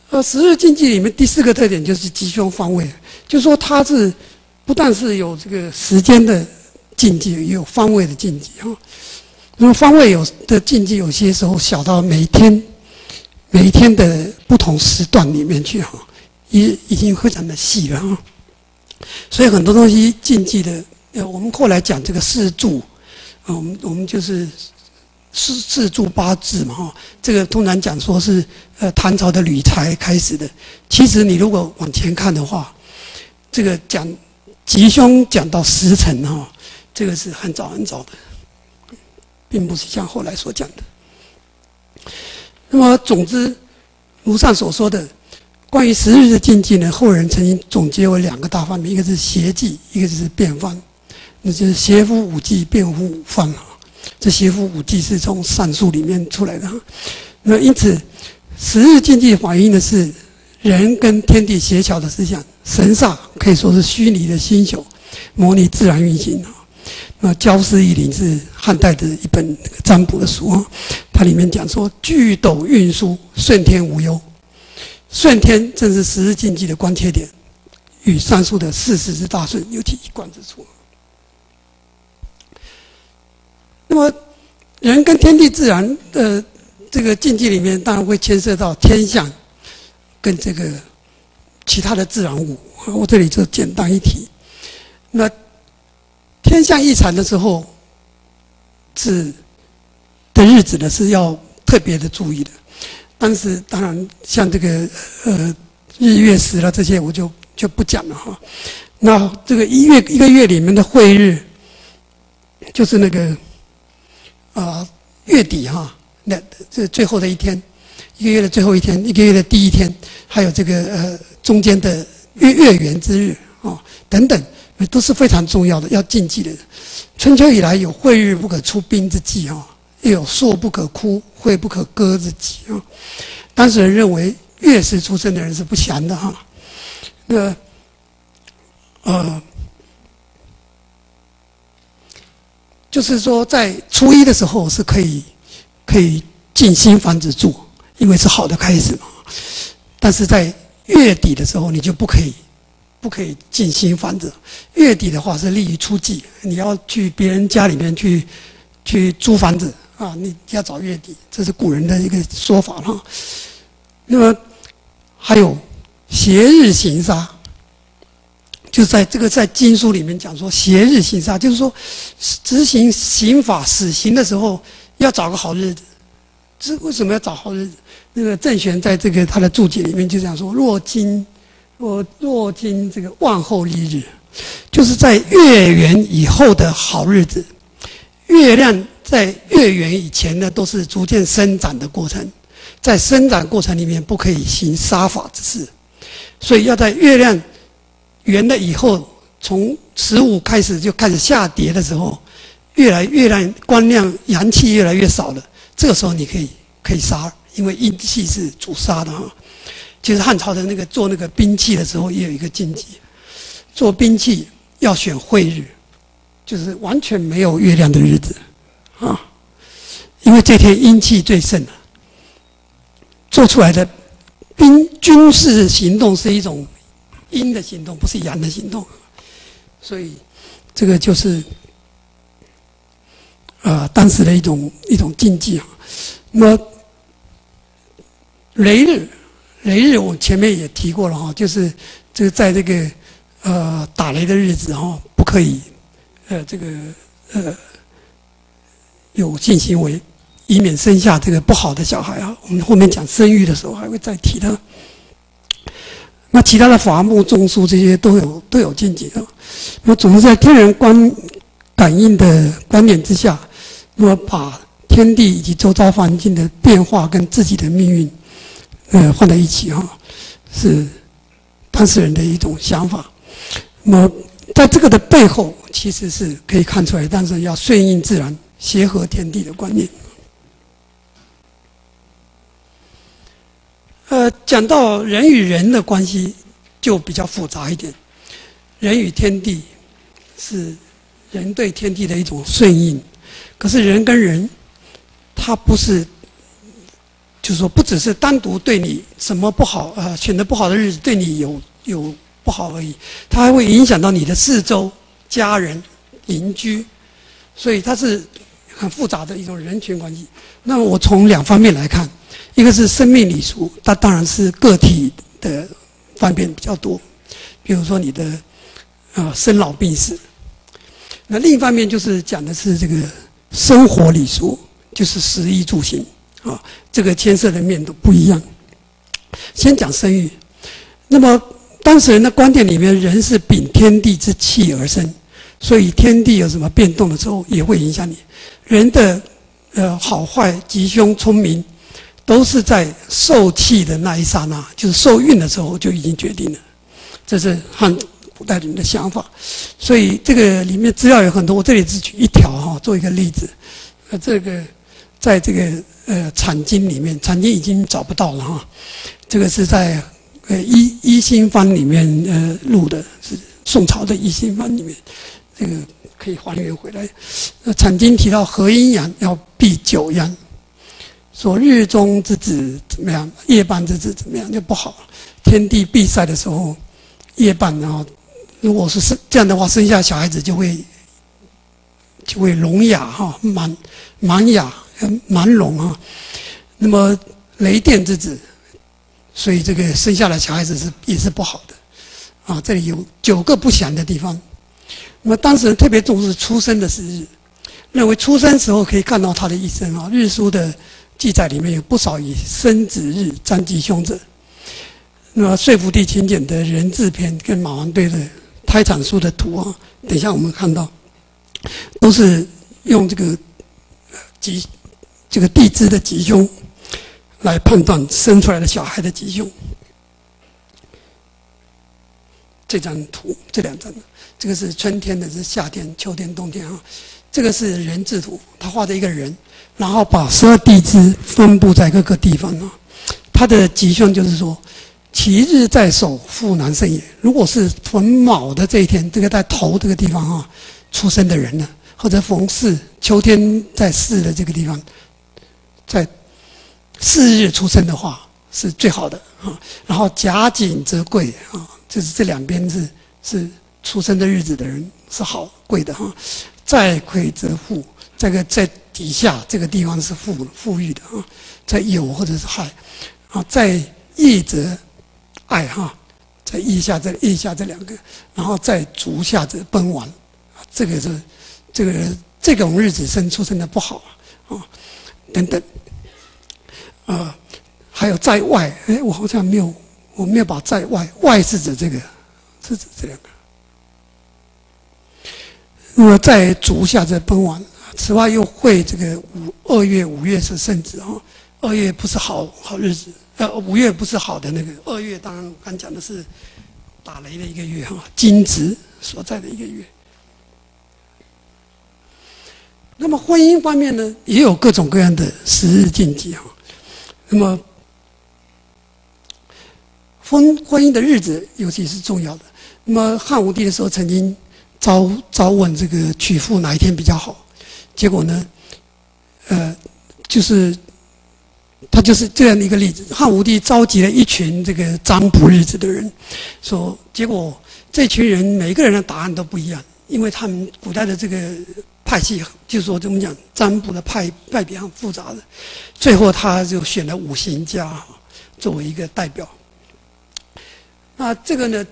呃，十日禁忌里面第四个特点就是吉凶方位，就说它是不但是有这个时间的禁忌，也有方位的禁忌哈。那么方位有的禁忌，有些时候小到每天每天的不同时段里面去哈。已已经非常的细了哈，所以很多东西禁忌的，呃，我们后来讲这个四柱，啊，我们我们就是四四柱八字嘛哈，这个通常讲说是呃唐朝的吕才开始的，其实你如果往前看的话，这个讲吉凶讲到时辰哈，这个是很早很早的，并不是像后来所讲的。那么，总之，如上所说的，关于十日的禁忌呢，后人曾经总结为两个大方面：一个是邪忌，一个就是变方。那就是邪乎五忌，变乎五方啊。这邪乎五忌是从善术里面出来的。那因此，十日禁忌反映的是人跟天地协调的思想。神煞可以说是虚拟的星宿，模拟自然运行。那《焦氏易林》是汉代的一本占卜的书啊，它里面讲说：巨斗运输，顺天无忧。顺天正是十日禁忌的关切点，与上述的四时之大顺有其一贯之处。那么，人跟天地自然的这个禁忌里面，当然会牵涉到天象跟这个其他的自然物。我这里就简单一提。那天象异常的时候，是的日子呢是要特别的注意的。但是当然，像这个呃日月食了这些，我就就不讲了哈。那这个一月一个月里面的晦日，就是那个啊月底哈，那这最后的一天，一个月的最后一天，一个月的第一天，还有这个呃中间的月月圆之日啊等等。都是非常重要的，要禁忌的。春秋以来有“晦日不可出兵”之计啊，又有“朔不可枯，晦不可割”之计啊。当时人认为月时出生的人是不祥的哈。那呃，就是说在初一的时候是可以可以进新房子住，因为是好的开始嘛。但是在月底的时候，你就不可以。不可以进新房子。月底的话是利于出季，你要去别人家里面去去租房子啊，你要找月底，这是古人的一个说法哈。那么还有斜日行杀，就在这个在经书里面讲说斜日行杀，就是说执行刑法死刑的时候要找个好日子。这为什么要找好日子？那个郑玄在这个他的注解里面就讲说：若今。我若今这个万后一日，就是在月圆以后的好日子。月亮在月圆以前呢，都是逐渐生长的过程，在生长过程里面不可以行杀法之事，所以要在月亮圆了以后，从十五开始就开始下跌的时候，越来月亮光亮，阳气越来越少了，这个时候你可以可以杀，因为阴气是主杀的哈。其实汉朝的那个做那个兵器的时候，也有一个禁忌，做兵器要选晦日，就是完全没有月亮的日子，啊，因为这天阴气最盛做出来的兵军事行动是一种阴的行动，不是阳的行动，所以这个就是啊当时的一种一种禁忌啊。那么雷日。雷日我前面也提过了哈，就是这个在这个呃打雷的日子哈，不可以呃这个呃有性行为，以免生下这个不好的小孩啊。我们后面讲生育的时候还会再提的。那其他的伐木种树这些都有都有禁忌啊。那总是在天然观感应的观点之下，那么把天地以及周遭环境的变化跟自己的命运。呃，放在一起哈，是当事人的一种想法。那么，在这个的背后，其实是可以看出来，但是要顺应自然、协和天地的观念。呃，讲到人与人的关系，就比较复杂一点。人与天地是人对天地的一种顺应，可是人跟人，他不是。就是说，不只是单独对你什么不好，呃，选择不好的日子对你有有不好而已，它还会影响到你的四周、家人、邻居，所以它是很复杂的一种人群关系。那么我从两方面来看，一个是生命礼俗，它当然是个体的方面比较多，比如说你的啊生老病死。那另一方面就是讲的是这个生活礼俗，就是食衣住行。啊，这个牵涉的面都不一样。先讲生育，那么当事人的观点里面，人是秉天地之气而生，所以天地有什么变动的时候，也会影响你。人的呃好坏、吉凶、聪明，都是在受气的那一刹那，就是受孕的时候就已经决定了。这是汉古代人的想法，所以这个里面资料有很多，我这里只举一条哈，做一个例子。呃，这个在这个呃《产经》里面，《产经》已经找不到了哈。这个是在呃《一一心方》里面呃录的，是宋朝的《一心方》里面，这个可以还原回来。呃，《产经》提到合阴阳要避九阳，说日中之子怎么样，夜半之子怎么样就不好。天地闭塞的时候，夜半然后。如果是生这样的话，生下小孩子就会就会聋哑哈，盲盲哑蛮龙啊。那么雷电之子，所以这个生下来小孩子是也是不好的啊。这里有九个不祥的地方。那么当时人特别重视出生的时日，认为出生时候可以看到他的一生啊。日书的记载里面有不少以生子日占吉凶者。那么说服帝秦简的人字篇跟马王堆的。胎产书的图啊，等一下我们看到，都是用这个吉这个地支的吉凶来判断生出来的小孩的吉凶。这张图，这两张，这个是春天的，是夏天、秋天、冬天啊。这个是人字图，他画的一个人，然后把十二地支分布在各个地方啊。他的吉凶就是说。其日在手，父难生也。如果是逢卯的这一天，这个在头这个地方啊出生的人呢，或者逢巳，秋天在巳的这个地方，在巳日出生的话是最好的啊。然后甲井则贵啊，就是这两边是是出生的日子的人是好贵的哈。在癸则富，这个在底下这个地方是富富裕的啊。在酉或者是亥啊，在乙则。爱哈，在腋下这腋下这两个，然后在足下这崩亡，这个是这个这种日子生出生的不好啊，啊等等，啊还有在外，哎我好像没有我没有把在外外是指这个是指这两个，那么在足下这崩完，此外又会这个五二月五月是圣子啊，二月不是好好日子。呃，五月不是好的那个，二月当然我刚讲的是打雷的一个月哈，金子所在的一个月。那么婚姻方面呢，也有各种各样的时日禁忌啊。那么婚婚姻的日子尤其是重要的。那么汉武帝的时候曾经招招问这个娶妇哪一天比较好，结果呢，呃，就是。他就是这样的一个例子。汉武帝召集了一群这个占卜日子的人，说，结果这群人每个人的答案都不一样，因为他们古代的这个派系，就是说怎么讲，占卜的派派别很复杂的。最后他就选了五行家作为一个代表。那这个呢，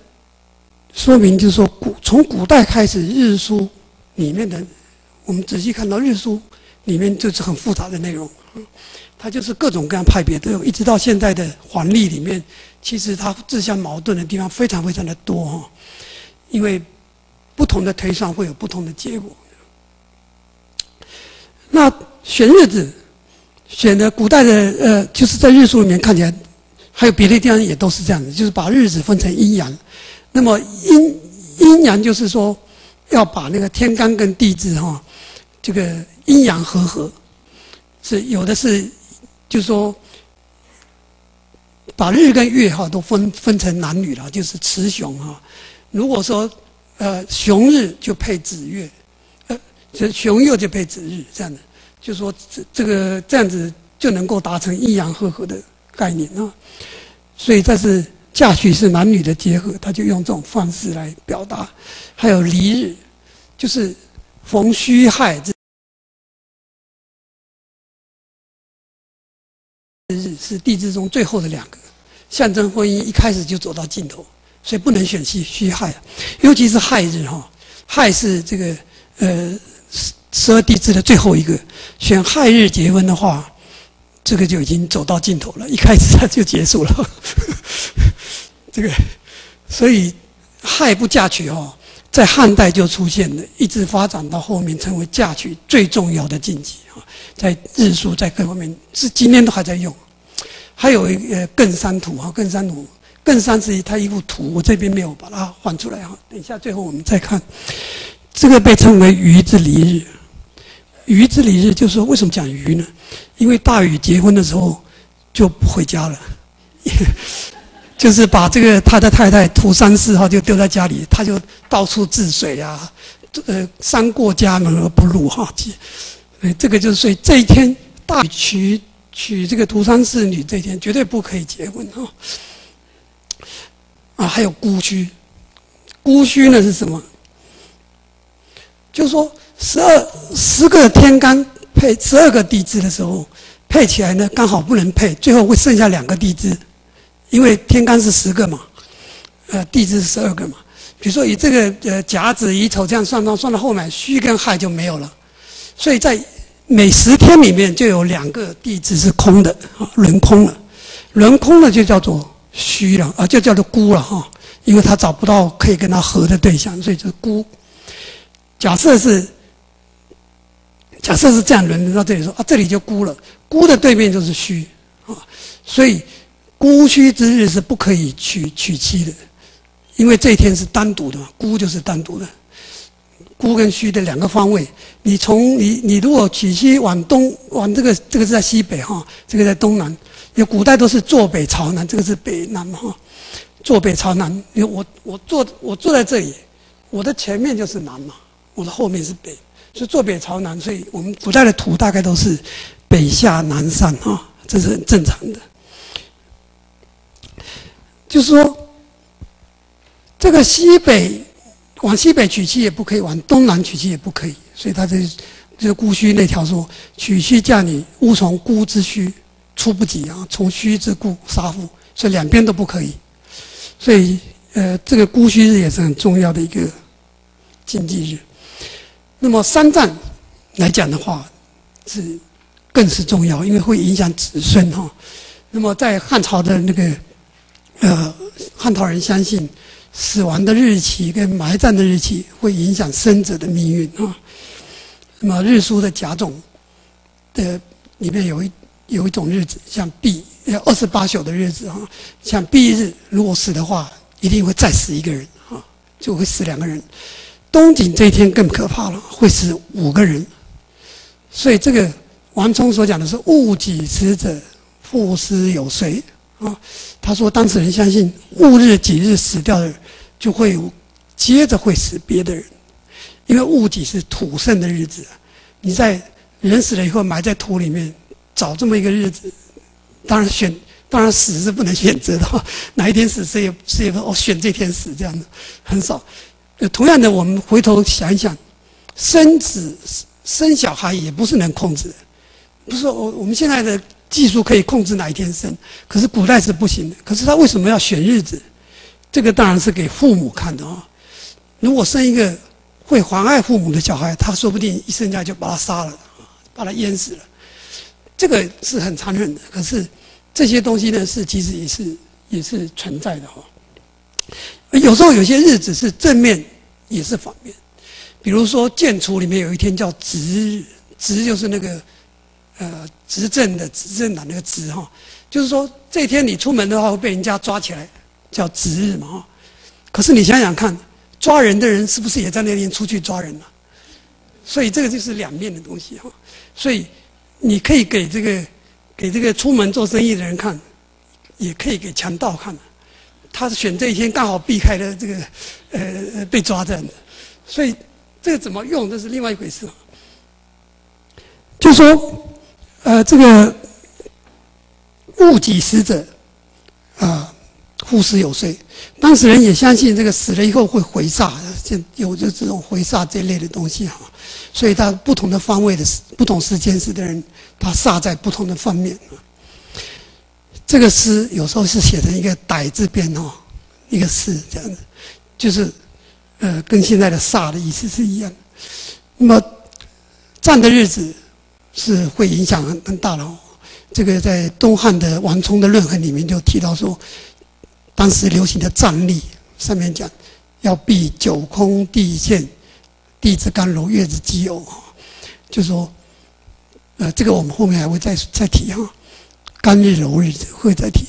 说明就是说古从古代开始，日书里面的我们仔细看到日书里面就是很复杂的内容。它就是各种各样派别都有，一直到现在的黄历里面，其实它自相矛盾的地方非常非常的多哈。因为不同的推算会有不同的结果。那选日子，选的古代的呃，就是在日书里面看起来，还有别的地方也都是这样的，就是把日子分成阴阳。那么阴阴阳就是说，要把那个天干跟地支哈，这个阴阳和合，是有的是。就是说，把日跟月哈都分分成男女了，就是雌雄哈。如果说呃雄日就配子月，这雄酉就配子日，这样的，就说这这个这样子就能够达成阴阳和合的概念啊。所以这是嫁娶是男女的结合，他就用这种方式来表达。还有离日，就是逢戌亥这。日是地支中最后的两个，象征婚姻一开始就走到尽头，所以不能选戌戌亥，尤其是亥日哈，亥是这个呃十二地支的最后一个，选亥日结婚的话，这个就已经走到尽头了，一开始它就结束了，这个所以亥不嫁娶哦，在汉代就出现了，一直发展到后面成为嫁娶最重要的禁忌啊，在日书在各方面是今天都还在用。还有一呃艮山图啊，艮山图，艮山是一它一幅图，我这边没有把它换出来哈。等一下最后我们再看，这个被称为鱼之离日。鱼之离日就是说为什么讲鱼呢？因为大禹结婚的时候就不回家了。就是把这个他的太太涂山氏哈就丢在家里，他就到处治水啊，呃，三过家门而不入哈，哎，这个就是所以这一天大禹娶娶这个涂山氏女这一天绝对不可以结婚哈。啊，还有姑须，姑须呢是什么？就是说十二十个天干配十二个地支的时候，配起来呢刚好不能配，最后会剩下两个地支。因为天干是十个嘛，呃，地支是十二个嘛。比如说以这个呃甲子乙丑这样算到算到后面，戌跟亥就没有了。所以在每十天里面就有两个地支是空的，轮空了。轮空了就叫做戌了啊，就叫做孤了哈。因为他找不到可以跟他合的对象，所以就孤。假设是假设是这样轮到这里说啊，这里就孤了，孤的对面就是戌啊，所以。孤虚之日是不可以娶娶妻的，因为这一天是单独的嘛，孤就是单独的。孤跟虚的两个方位，你从你你如果娶妻往东往这个这个是在西北哈，这个在东南。因为古代都是坐北朝南，这个是北南嘛哈，坐北朝南。因为我我坐我坐在这里，我的前面就是南嘛，我的后面是北，所以坐北朝南。所以我们古代的图大概都是北下南上啊，这是很正常的。就是说，这个西北往西北娶妻也不可以，往东南娶妻也不可以，所以他这这孤虚那条说：“娶妻嫁女，勿从孤之虚出不及啊，从虚之故杀父。”所以两边都不可以。所以，呃，这个孤虚日也是很重要的一个禁忌日。那么三战来讲的话，是更是重要，因为会影响子孙哈。那么在汉朝的那个。呃，汉朝人相信死亡的日期跟埋葬的日期会影响生者的命运啊。那么日书的甲种的里面有一有一种日子，像毕二十八宿的日子啊，像毕日如果死的话，一定会再死一个人啊，就会死两个人。东景这一天更可怕了，会死五个人。所以这个王充所讲的是戊己死者，父尸有谁。啊，他说当事人相信戊日己日死掉的，就会接着会死别的人，因为戊己是土生的日子，你在人死了以后埋在土里面，找这么一个日子，当然选，当然死是不能选择的，哪一天死谁也谁也不哦选这天死这样的很少。同样的，我们回头想一想，生子生小孩也不是能控制的，不是我我们现在的。技术可以控制哪一天生，可是古代是不行的。可是他为什么要选日子？这个当然是给父母看的啊。如果生一个会妨碍父母的小孩，他说不定一生下就把他杀了，把他淹死了。这个是很残忍的。可是这些东西呢，是其实也是也是存在的哈。有时候有些日子是正面，也是反面。比如说建初里面有一天叫值日，值就是那个。呃，执政的执政党那个执哈，就是说这天你出门的话会被人家抓起来，叫值日嘛哈。可是你想想看，抓人的人是不是也在那天出去抓人了？所以这个就是两面的东西哈。所以你可以给这个给这个出门做生意的人看，也可以给强盗看。他是选这一天刚好避开了这个呃被抓这样的。所以这个怎么用，这是另外一回事。就说。呃，这个戊己死者啊，父死有岁，当事人也相信这个死了以后会回煞，就有着这种回煞这类的东西哈。所以他不同的方位的不同时间死的人，他煞在不同的方面。这个诗有时候是写成一个歹字边哈，一个诗这样子，就是呃，跟现在的煞的意思是一样。那么站的日子。是会影响很很大的哦。这个在东汉的王充的论衡里面就提到说，当时流行的站立上面讲，要避九空地陷，地之干柔，月之基偶，就说，呃，这个我们后面还会再再提哈，干日柔日会在提，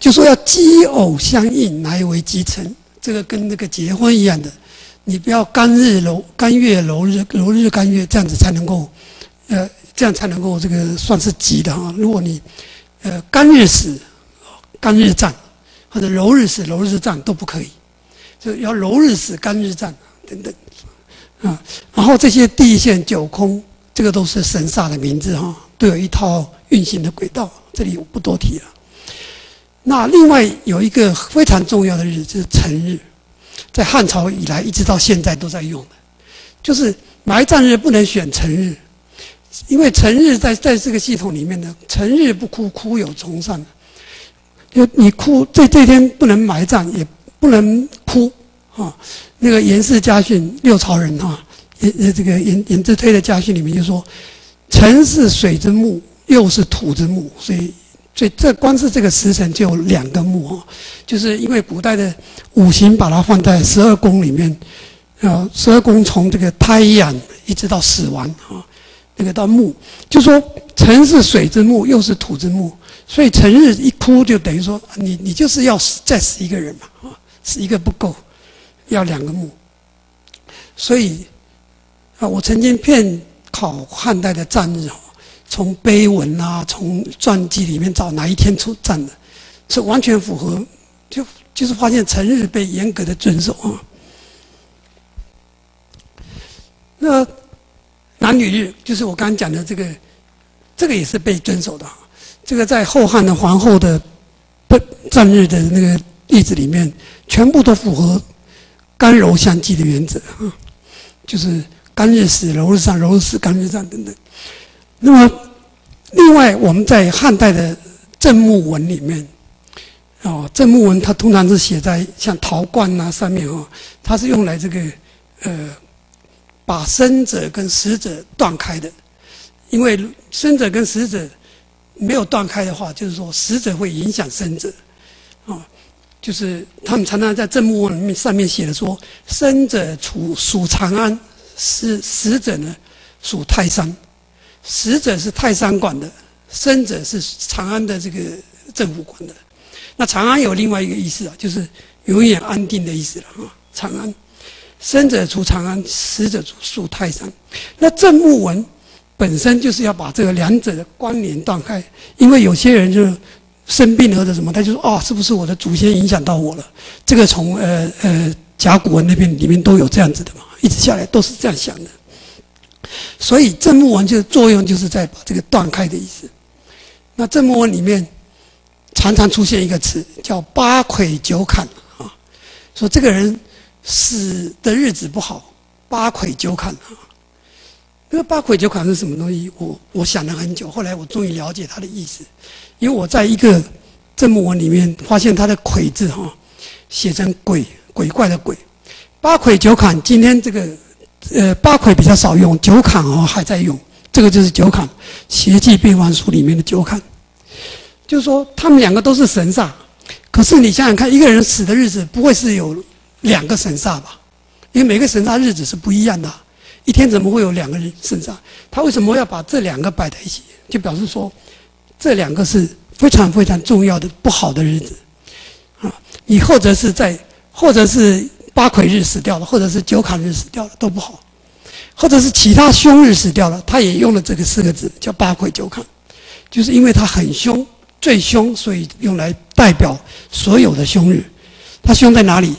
就说要基偶相应，乃为基成，这个跟那个结婚一样的，你不要干日柔干月柔日柔日干月这样子才能够，呃，这样才能够这个算是吉的哈。如果你，呃，干日死，干日战，或者柔日死柔日战都不可以。就要柔日死，干日战等等，啊，然后这些地线九空，这个都是神煞的名字哈，都有一套运行的轨道，这里我不多提了。那另外有一个非常重要的日子是辰日，在汉朝以来一直到现在都在用的，就是埋葬日不能选辰日，因为辰日在在这个系统里面呢，辰日不哭，哭有从善，就你哭这这天不能埋葬也。不能哭啊！那个严氏家训六朝人哈，严呃这个严严之推的家训里面就说，辰是水之木，又是土之木，所以所以这光是这个时辰就有两个木哈，就是因为古代的五行把它放在十二宫里面，啊，十二宫从这个胎养一直到死亡啊，那个到木，就说辰是水之木，又是土之木，所以辰日一哭就等于说你你就是要死再死一个人嘛啊。死一个不够，要两个木。所以啊，我曾经骗考汉代的战日哦，从碑文啊，从传记里面找哪一天出战的，是完全符合，就就是发现辰日被严格的遵守啊。那男女日就是我刚刚讲的这个，这个也是被遵守的。这个在后汉的皇后的不战日的那个例子里面。全部都符合干柔相济的原则啊，就是干日死，柔日上，柔日死，干日上等等。那么，另外我们在汉代的正木文里面，哦，正木文它通常是写在像陶罐啊上面哦，它是用来这个呃，把生者跟死者断开的，因为生者跟死者没有断开的话，就是说死者会影响生者，啊。就是他们常常在正木文上面写的说：“生者处属长安，死死者呢属泰山。死者是泰山管的，生者是长安的这个政府管的。那长安有另外一个意思啊，就是永远安定的意思了啊。长安，生者出长安，死者属泰山。那正木文本身就是要把这个两者的关联断开，因为有些人就。生病了或者什么，他就说：“哦，是不是我的祖先影响到我了？”这个从呃呃甲骨文那边里面都有这样子的嘛，一直下来都是这样想的。所以正木文就作用就是在把这个断开的意思。那正木文里面常常出现一个词叫“八魁九坎”啊，说这个人死的日子不好，八魁九坎啊。那个八魁九坎是什么东西？我我想了很久，后来我终于了解它的意思。因为我在一个正木文里面发现它的“魁”字哈，写成“鬼”鬼怪的“鬼”。八魁九坎，今天这个呃八魁比较少用，九坎哦还在用。这个就是九坎，邪气变幻术里面的九坎。就是说，他们两个都是神煞，可是你想想看，一个人死的日子不会是有两个神煞吧？因为每个神煞日子是不一样的，一天怎么会有两个人神煞？他为什么要把这两个摆在一起？就表示说。这两个是非常非常重要的不好的日子，啊，你或者是在，或者是八魁日死掉了，或者是九坎日死掉了都不好，或者是其他凶日死掉了，他也用了这个四个字叫八魁九坎，就是因为他很凶，最凶，所以用来代表所有的凶日。他凶在哪里？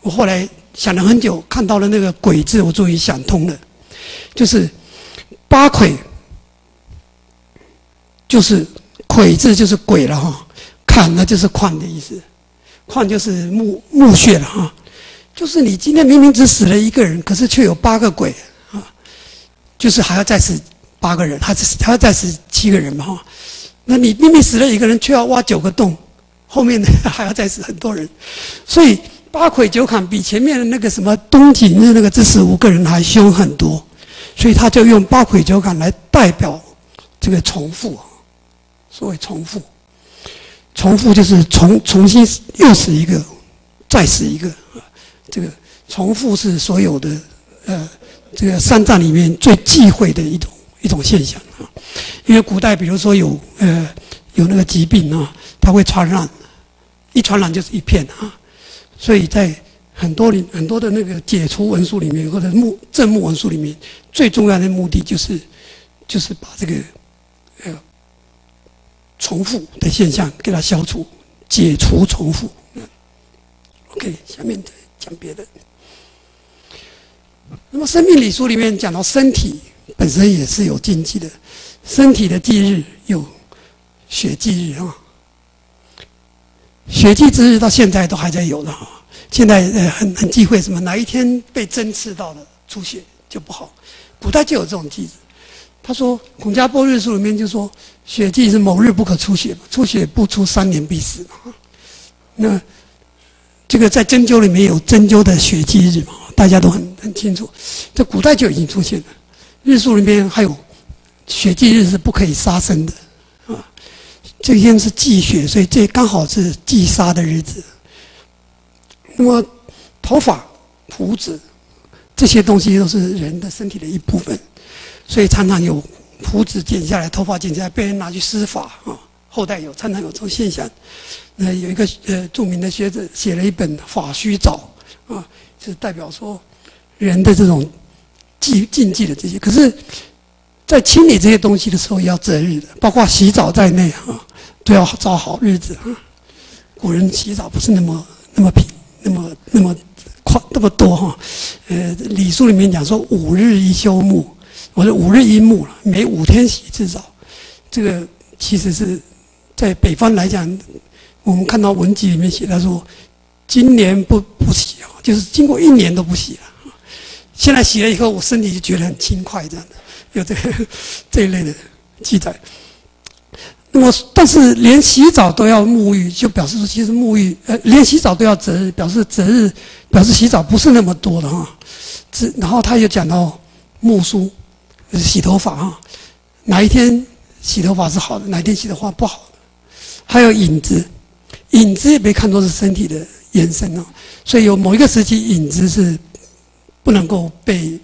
我后来想了很久，看到了那个鬼字，我终于想通了，就是八魁。就是“魁”字就是鬼了哈，“坎”呢就是矿的意思，“矿”就是墓墓穴了哈。就是你今天明明只死了一个人，可是却有八个鬼啊，就是还要再死八个人，还是还要再死七个人嘛哈。那你明明死了一个人，却要挖九个洞，后面呢 还要再死很多人，所以八魁九坎比前面的那个什么东景日那个只死五个人还凶很多，所以他就用八魁九坎来代表这个重复。所谓重复，重复就是重重新又死一个，再死一个啊，这个重复是所有的呃这个三藏里面最忌讳的一种一种现象啊。因为古代比如说有呃有那个疾病啊，它会传染，一传染就是一片啊，所以在很多里很多的那个解除文书里面或者目正目文书里面，最重要的目的就是就是把这个重复的现象给它消除，解除重复。OK，下面再讲别的。那么生命礼书里面讲到身体本身也是有禁忌的，身体的忌日有血祭日啊，血祭之日到现在都还在有的哈。现在呃很很忌讳什么？哪一天被针刺到了出血就不好。古代就有这种忌日。他说《孔家波日书》里面就说，血祭是某日不可出血，出血不出三年必死。那这个在针灸里面有针灸的血祭日嘛，大家都很很清楚。在古代就已经出现了。日书里面还有血祭日是不可以杀生的啊。这天是祭血，所以这刚好是祭杀的日子。那么，头发、胡子这些东西都是人的身体的一部分，所以常常有胡子剪下来、头发剪下来被人拿去施法啊。后代有常常有这种现象。那有一个呃著名的学者写了一本《法须藻》啊，是代表说人的这种禁禁忌的这些。可是，在清理这些东西的时候要择日的，包括洗澡在内啊，都要找好日子啊。古人洗澡不是那么那么平。那么那么快那么多哈，呃，礼书里面讲说五日一休沐，我是五日一沐了，每五天洗一次澡，这个其实是在北方来讲，我们看到文集里面写他说，今年不不洗啊，就是经过一年都不洗了，现在洗了以后，我身体就觉得很轻快，这样的有这个 这一类的记载。那么，但是连洗澡都要沐浴，就表示说，其实沐浴，呃，连洗澡都要择日，表示择日，表示洗澡不是那么多的哈。这，然后他又讲到沐梳，洗头发哈，哪一天洗头发是好的，哪一天洗头发不好的。还有影子，影子也被看作是身体的延伸哦。所以有某一个时期，影子是不能够被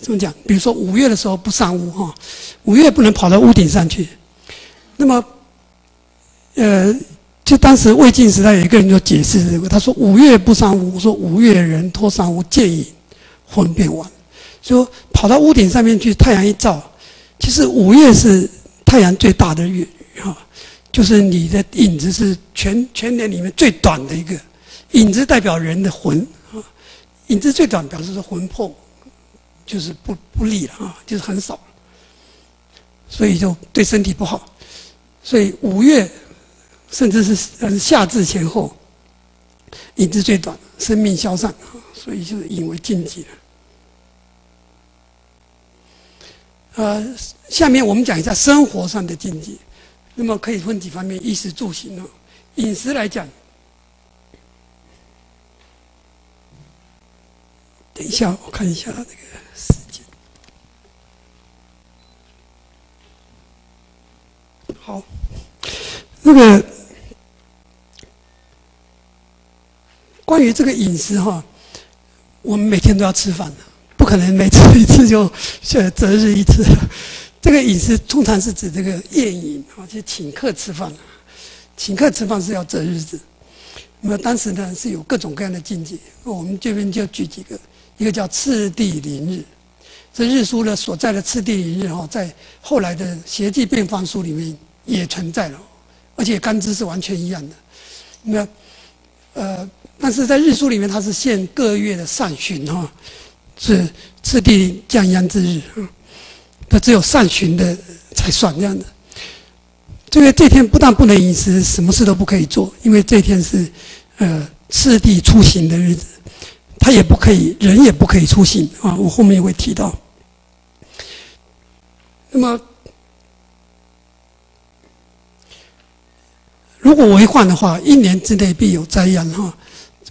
怎么讲？比如说五月的时候不上屋哈，五月不能跑到屋顶上去。那么，呃，就当时魏晋时代有一个人就解释这个，他说：“五月不上屋，说五月人脱上屋，见影魂变晚。”就跑到屋顶上面去，太阳一照，其实五月是太阳最大的月哈，就是你的影子是全全年里面最短的一个影子，代表人的魂啊，影子最短表示说魂魄就是不不利了啊，就是很少，所以就对身体不好。所以五月，甚至是呃夏至前后，影子最短，生命消散啊，所以就是引为禁忌了。呃，下面我们讲一下生活上的禁忌，那么可以分几方面：衣食住行啊。饮食来讲，等一下我看一下这个时间。好。那个关于这个饮食哈，我们每天都要吃饭的，可能每次一次就择日一次。这个饮食通常是指这个宴饮啊，就请客吃饭。请客吃饭是要择日子。那么当时呢是有各种各样的禁忌，我们这边就举几个，一个叫次第临日。这日书呢所在的次第临日哈，在后来的协记变方书里面也存在了。而且干支是完全一样的，那呃，但是在日书里面，它是限各月的上旬哈，是次第降央之日啊，它只有上旬的才算这样的。这个这天不但不能饮食，什么事都不可以做，因为这天是呃次第出行的日子，他也不可以，人也不可以出行啊。我后面也会提到。那么。如果违犯的话，一年之内必有灾殃哈。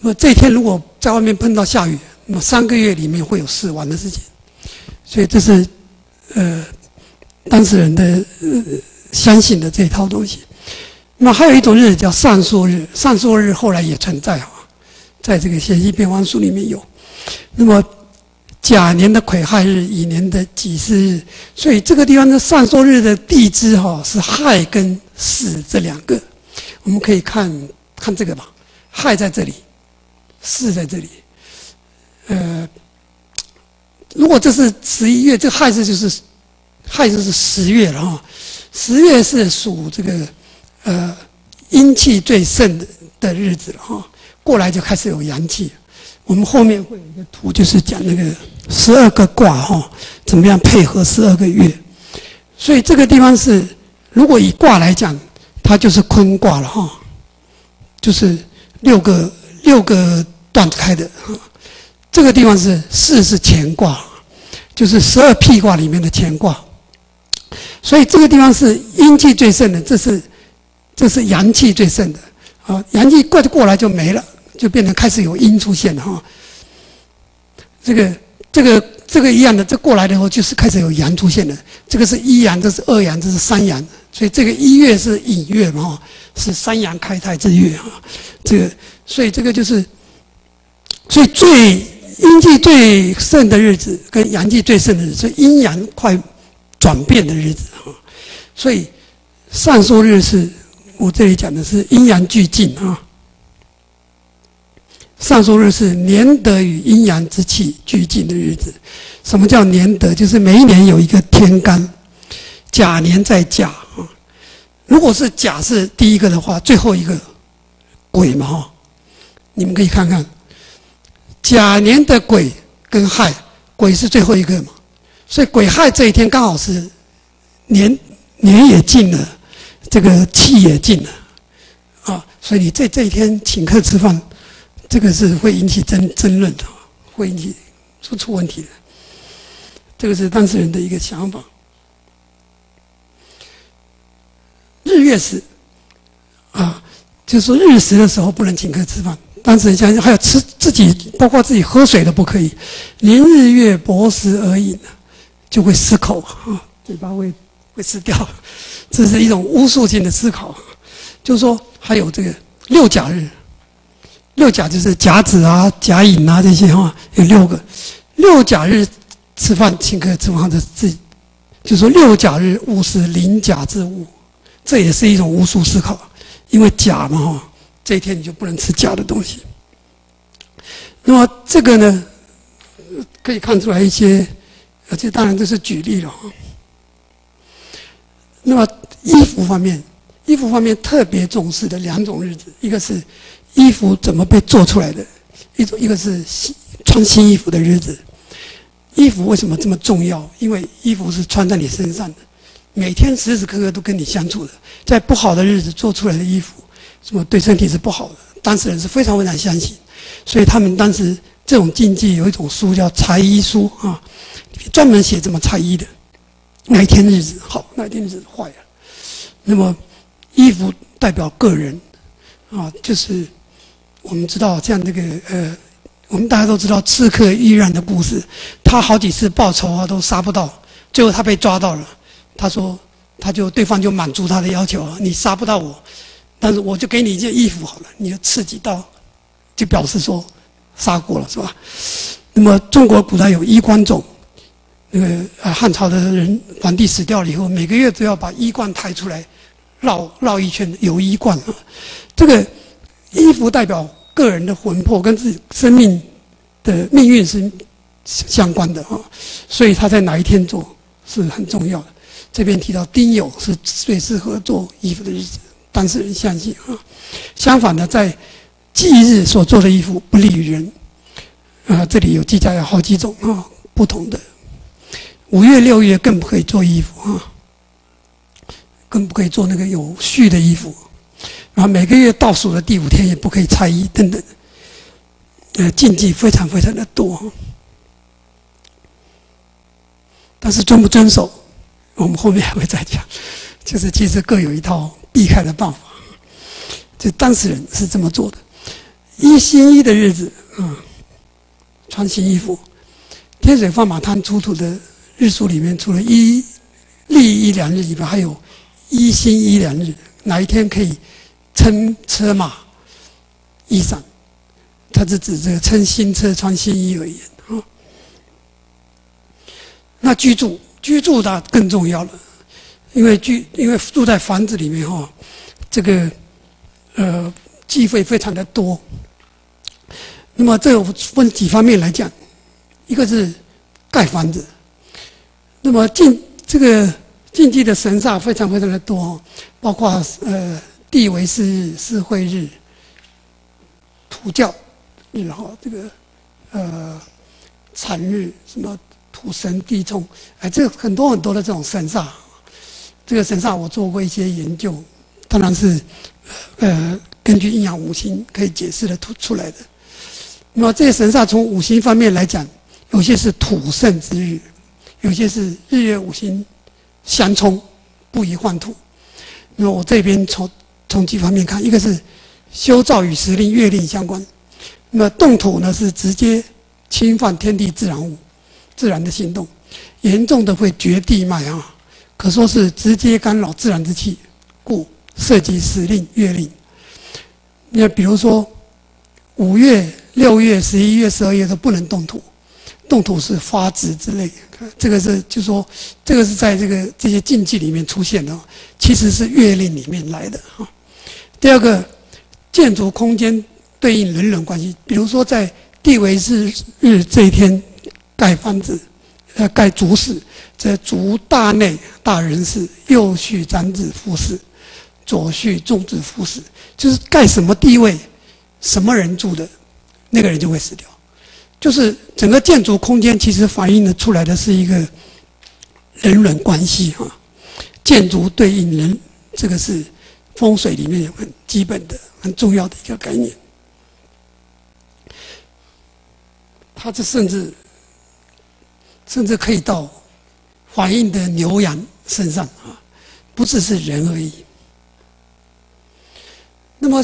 那么这天如果在外面碰到下雨，那么三个月里面会有死亡的事情。所以这是呃当事人的呃相信的这一套东西。那么还有一种日子叫上朔日，上朔日后来也存在哈，在这个显息变方书里面有。那么甲年的癸亥日，乙年的己巳日，所以这个地方的上朔日的地支哈是亥跟巳这两个。我们可以看看这个吧，亥在这里，巳在这里。呃，如果这是十一月，这亥字就是亥字是十月了哈。十月是属这个呃阴气最盛的的日子了哈。过来就开始有阳气。我们后面会有一个图，就是讲那个十二个卦哈，怎么样配合十二个月。所以这个地方是，如果以卦来讲，它就是坤卦了哈，就是六个六个段开的哈。这个地方是四是乾卦，就是十二辟卦里面的乾卦。所以这个地方是阴气最盛的，这是这是阳气最盛的啊。阳气过过来就没了。就变成开始有阴出现了哈，这个这个这个一样的，这过来的后就是开始有阳出现了。这个是一阳，这是二阳，这是三阳，所以这个一月是寅月嘛哈，是三阳开泰之月哈。这个所以这个就是，所以最阴气最盛的日子跟阳气最盛的日子，阴阳快转变的日子哈。所以上述日是我这里讲的是阴阳俱进啊。上述日是年德与阴阳之气俱进的日子。什么叫年德？就是每一年有一个天干，甲年在甲啊。如果是甲是第一个的话，最后一个鬼嘛哈。你们可以看看，甲年的癸跟亥，癸是最后一个嘛，所以癸亥这一天刚好是年年也尽了，这个气也尽了啊。所以你在这一天请客吃饭。这个是会引起争争论的，会引起出出问题的。这个是当事人的一个想法。日月食啊，就是说日食的时候不能请客吃饭。当事人想想，还有吃自己，包括自己喝水都不可以。连日月薄食而饮，就会失口啊，嘴巴会会失掉。这是一种巫术性的思考。就是说，还有这个六甲日。六甲就是甲子啊、甲寅啊这些哈，有六个。六甲日吃饭请客吃饭的这，就说六甲日勿食临甲之物，这也是一种巫术思考。因为甲嘛哈，这一天你就不能吃假的东西。那么这个呢，可以看出来一些，这当然这是举例了哈。那么衣服方面，衣服方面特别重视的两种日子，一个是。衣服怎么被做出来的？一种一个是新穿新衣服的日子。衣服为什么这么重要？因为衣服是穿在你身上的，每天时时刻刻都跟你相处的。在不好的日子做出来的衣服，什么对身体是不好的。当事人是非常非常相信，所以他们当时这种禁忌有一种书叫裁衣书啊，专门写怎么裁衣的。哪一天日子好，哪一天日子坏了。那么衣服代表个人啊，就是。我们知道，像这个呃，我们大家都知道刺客依然的故事。他好几次报仇啊，都杀不到，最后他被抓到了。他说，他就对方就满足他的要求，你杀不到我，但是我就给你一件衣服好了，你就刺激到，就表示说杀过了，是吧？那么中国古代有衣冠冢，那个呃汉朝的人皇帝死掉了以后，每个月都要把衣冠抬出来绕绕一圈，有衣冠啊，这个衣服代表。个人的魂魄跟自己生命的命运是相关的啊，所以他在哪一天做是很重要的。这边提到丁酉是最适合做衣服的日子，当事人相信啊。相反的，在忌日所做的衣服不利于人啊。这里有记载有好几种啊，不同的。五月六月更不可以做衣服啊，更不可以做那个有序的衣服。然后每个月倒数的第五天也不可以拆衣等等，呃，禁忌非常非常的多。但是遵不遵守，我们后面还会再讲。就是其实各有一套避开的办法。就当事人是这么做的：一新衣的日子，啊，穿新衣服。天水放马滩出土的日书里面，除了一立一两日以外，还有一新一两日，哪一天可以？乘车马衣裳，它是指这个穿新车、穿新衣而言啊。那居住，居住它更重要了，因为居因为住在房子里面哈，这个呃机会非常的多。那么这个分几方面来讲，一个是盖房子，那么禁这个禁忌的神煞非常非常的多，包括呃地为是日、是会日、土教然后这个呃产日什么土神地冲，哎，这很多很多的这种神煞，这个神煞我做过一些研究，当然是呃根据阴阳五行可以解释的出出来的。那么这些神煞从五行方面来讲，有些是土盛之日，有些是日月五行相冲，不宜换土。那么我这边从从几方面看，一个是修造与时令、月令相关。那么动土呢，是直接侵犯天地自然物、自然的行动，严重的会绝地脉啊，可说是直接干扰自然之气，故涉及时令、月令。那比如说五月。六月、十一月、十二月都不能动土，动土是发紫之类。这个是就说，这个是在这个这些禁忌里面出现的，其实是月令里面来的哈。第二个，建筑空间对应人伦关系，比如说在地为日日这一天盖房子，呃，盖竹室，在竹大内大人室，右序长子夫室，左序众子夫室，就是盖什么地位，什么人住的。那个人就会死掉，就是整个建筑空间其实反映的出来的是一个人伦关系哈，建筑对应人，这个是风水里面有很基本的、很重要的一个概念。它这甚至甚至可以到反映的牛羊身上啊，不只是人而已。那么。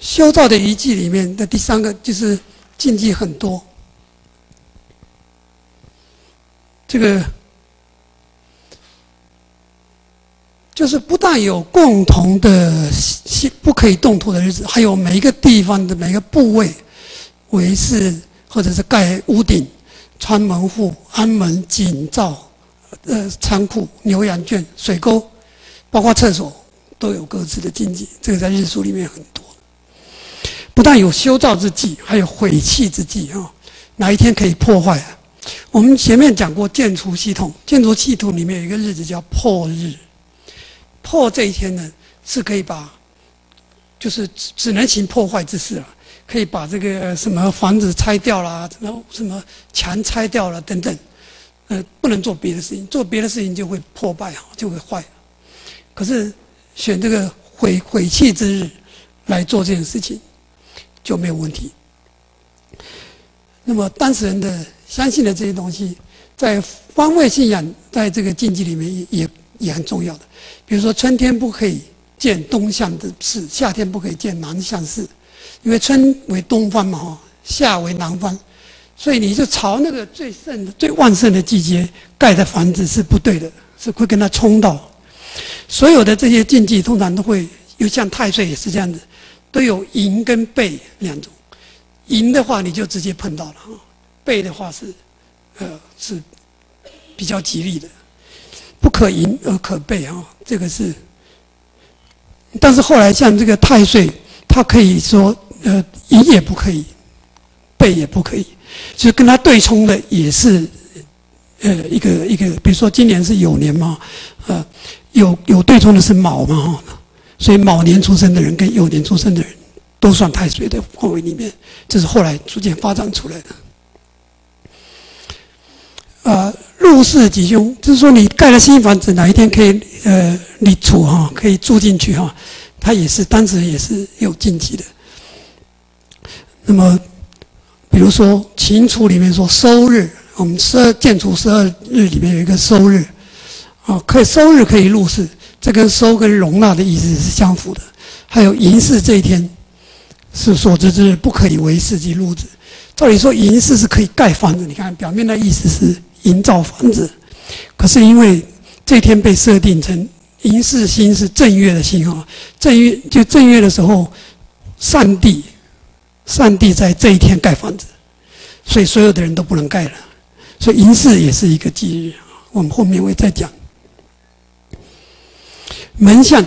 修造的遗迹里面的第三个就是禁忌很多，这个就是不但有共同的不可以动土的日子，还有每一个地方的每一个部位，围是或者是盖屋顶、穿门户、安门、井灶、呃仓库、牛羊圈、水沟，包括厕所，都有各自的禁忌。这个在日书里面很多。不但有修造之忌，还有毁弃之忌啊！哪一天可以破坏啊？我们前面讲过建筑系统，建筑系统里面有一个日子叫破日。破这一天呢，是可以把，就是只只能行破坏之事了，可以把这个什么房子拆掉了，什么什么墙拆掉了等等，呃，不能做别的事情，做别的事情就会破败啊，就会坏。可是选这个毁毁弃之日来做这件事情。就没有问题。那么当事人的相信的这些东西，在方位信仰在这个禁忌里面也也很重要的。比如说，春天不可以见东向的事，夏天不可以见南向事，因为春为东方嘛，哈，夏为南方，所以你就朝那个最盛、最旺盛的季节盖的房子是不对的，是会跟它冲到。所有的这些禁忌通常都会，又像太岁也是这样子。都有寅跟背两种，寅的话你就直接碰到了哈，背的话是，呃是比较吉利的，不可迎而可背啊，这个是。但是后来像这个太岁，他可以说呃迎也不可以，背也不可以，就跟他对冲的也是，呃一个一个，比如说今年是酉年嘛，呃有有对冲的是卯嘛哈。所以卯年出生的人跟酉年出生的人，都算太岁的范围里面，这是后来逐渐发展出来的。啊，入世吉凶，就是说你盖了新房子，哪一天可以呃立储哈，可以住进去哈，它也是当时也是有禁忌的。那么，比如说秦楚里面说收日，我们十二建筑十二日里面有一个收日，啊，可以收日可以入世。这跟收跟容纳的意思是相符的。还有寅巳这一天是所知之日，不可以为世及入子。照理说，寅巳是可以盖房子。你看表面的意思是营造房子，可是因为这天被设定成寅巳星是正月的星啊，正月就正月的时候，上帝上帝在这一天盖房子，所以所有的人都不能盖了。所以银饰也是一个忌日，我们后面会再讲。门向，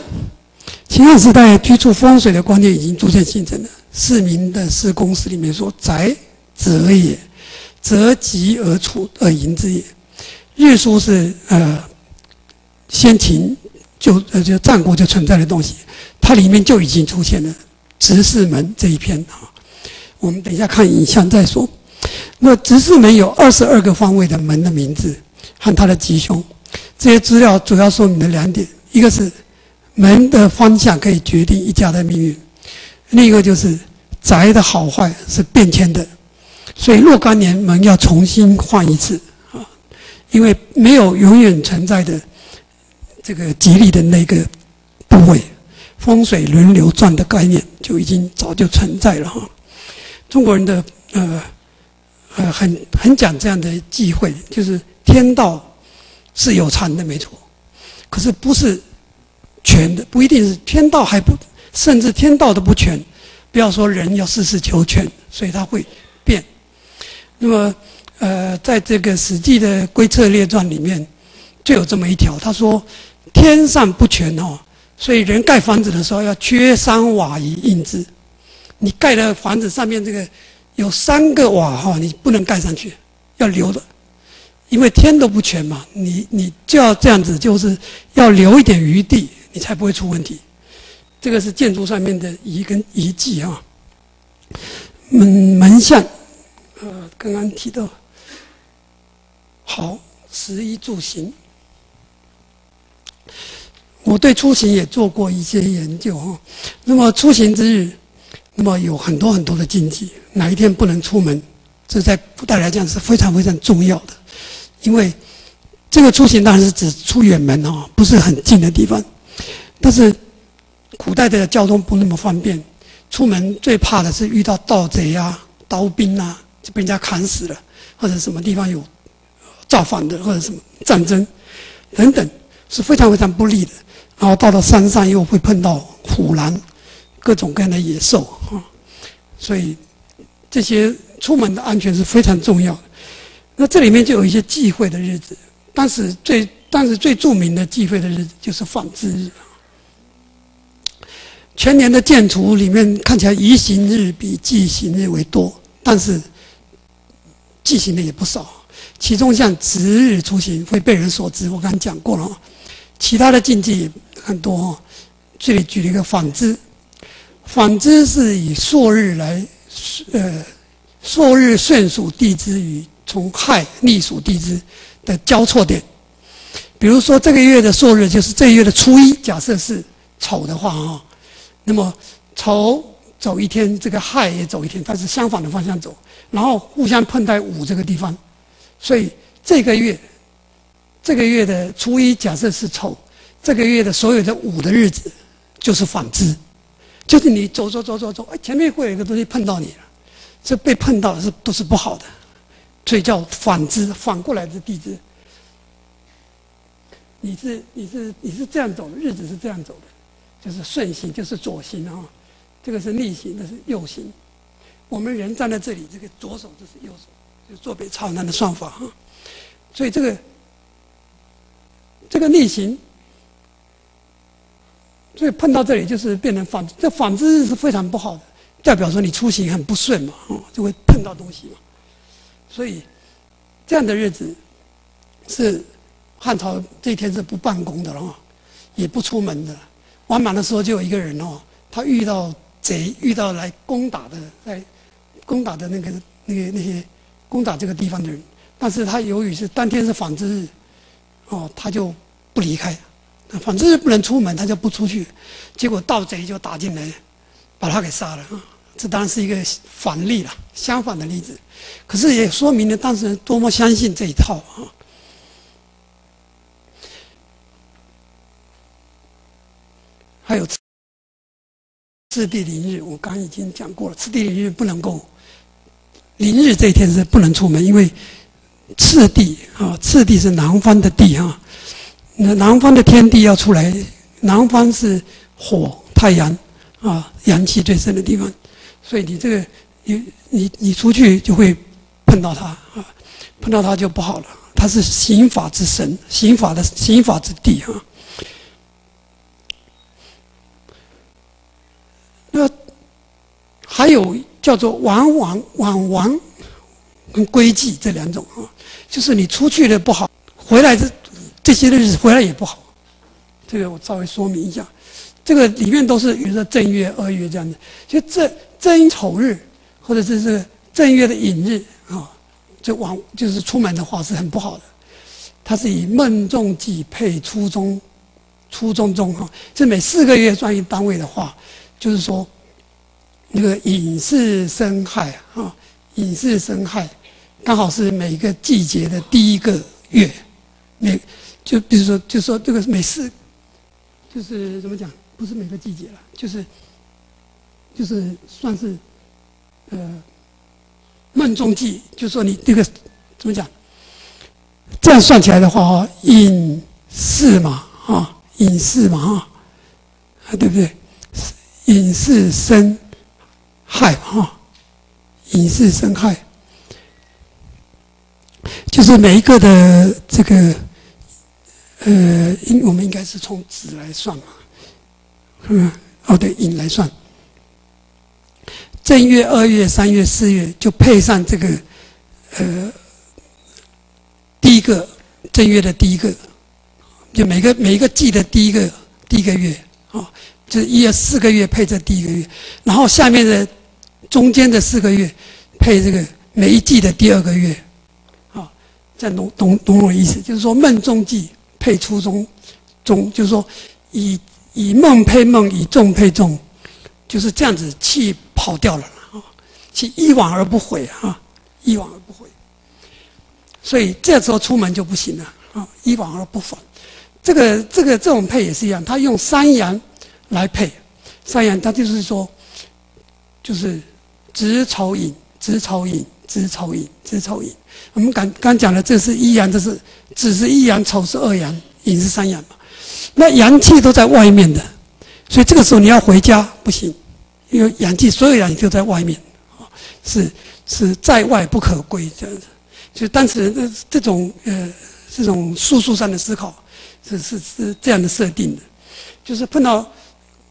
秦汉时代居住风水的观念已经逐渐形成了。市民的施公司里面说：“宅则也，择吉而处而迎之也。”日书是呃，先秦就呃就战国就存在的东西，它里面就已经出现了直视门这一篇啊。我们等一下看影像再说。那直视门有二十二个方位的门的名字和它的吉凶，这些资料主要说明了两点：一个是门的方向可以决定一家的命运。另一个就是宅的好坏是变迁的，所以若干年门要重新换一次啊，因为没有永远存在的这个吉利的那个部位，风水轮流转的概念就已经早就存在了哈。中国人的呃呃很很讲这样的忌讳，就是天道是有常的没错，可是不是全的，不一定是天道还不。甚至天道都不全，不要说人要事事求全，所以他会变。那么，呃，在这个《史记》的《归策列传》里面，就有这么一条，他说：“天上不全哦，所以人盖房子的时候要缺三瓦以应之。你盖的房子上面这个有三个瓦哈，你不能盖上去，要留的，因为天都不全嘛。你你就要这样子，就是要留一点余地，你才不会出问题。”这个是建筑上面的遗跟遗迹啊，门门向，呃，刚刚提到，好，食衣住行，我对出行也做过一些研究哈。那么出行之日，那么有很多很多的禁忌，哪一天不能出门，这在古代来讲是非常非常重要的，因为这个出行当然是指出远门啊，不是很近的地方，但是。古代的交通不那么方便，出门最怕的是遇到盗贼啊、刀兵啊，就被人家砍死了，或者什么地方有造反的，或者什么战争等等，是非常非常不利的。然后到了山上又会碰到虎狼，各种各样的野兽啊，所以这些出门的安全是非常重要的。那这里面就有一些忌讳的日子，当时最当时最著名的忌讳的日子就是放之日。全年的建除里面看起来宜行日比忌行日为多，但是忌行的也不少。其中像值日出行会被人所知，我刚刚讲过了。其他的禁忌很多，这里举了一个纺织，反之是以朔日来，呃，朔日顺属地支与从亥逆属地支的交错点。比如说这个月的朔日就是这月的初一，假设是丑的话啊。那么丑走一天，这个亥也走一天，它是相反的方向走，然后互相碰在午这个地方，所以这个月，这个月的初一假设是丑，这个月的所有的午的日子就是反之，就是你走走走走走，哎，前面会有一个东西碰到你了，这被碰到是都是不好的，所以叫反之，反过来的地支。你是你是你是这样走，日子是这样走的。就是顺行，就是左行啊，这个是逆行，这是右行。我们人站在这里，这个左手就是右手，就坐北朝南的算法哈。所以这个这个逆行，所以碰到这里就是变成反，这反之日是非常不好的，代表说你出行很不顺嘛，哦，就会碰到东西嘛。所以这样的日子是汉朝这一天是不办公的了，也不出门的。晚满的时候，就有一个人哦，他遇到贼，遇到来攻打的，来攻打的那个、那个、那些攻打这个地方的人。但是他由于是当天是纺织日，哦，他就不离开。反正是不能出门，他就不出去。结果盗贼就打进来，把他给杀了啊。这当然是一个反例了，相反的例子。可是也说明了当时人多么相信这一套啊。还有次第临日，我刚已经讲过了。次第临日不能够，临日这一天是不能出门，因为次第啊，次第是南方的地啊，那南方的天地要出来，南方是火太阳啊，阳气最盛的地方，所以你这个你你你出去就会碰到他啊，碰到他就不好了。他是刑法之神，刑法的刑法之地啊。那还有叫做往往往往跟归忌这两种啊，就是你出去的不好，回来这这些日子回来也不好。这个我稍微说明一下，这个里面都是比如说正月、二月这样的，就正正丑日或者是这个正月的寅日啊，就往就是出门的话是很不好的。它是以孟仲季配初中，初中中哈，这每四个月算一单位的话，就是说那个寅巳申亥啊，寅巳申亥刚好是每个季节的第一个月，每就比如说就说这个每四。就是怎么讲？不是每个季节了，就是就是算是呃梦中季。就说你这个怎么讲？这样算起来的话，哈，隐士嘛，啊，隐士嘛，啊，啊，对不对？隐士生害哈，隐士生害，就是每一个的这个。呃，应我们应该是从子来算嘛，嗯，哦对，寅来算。正月、二月、三月、四月就配上这个，呃，第一个正月的第一个，就每个每一个季的第一个第一个月啊，就一月四个月配这第一个月，然后下面的中间的四个月配这个每一季的第二个月，啊，这样懂懂懂我意思？就是说梦中季。配初中，中就是说，以以梦配梦，以众配众，就是这样子，气跑掉了啊，气一往而不回啊，一往而不回。所以这时候出门就不行了啊，一往而不返。这个这个这种配也是一样，他用三阳来配，三阳他就是说，就是子丑寅，子丑寅，子丑寅，子丑寅。我们刚刚讲的，这是一阳，这是子是一阳，丑是二阳，寅是三阳嘛。那阳气都在外面的，所以这个时候你要回家不行，因为阳气所有阳气都在外面，啊，是是在外不可归这样子。就当时这这种呃这种术数上的思考，是是是这样的设定的，就是碰到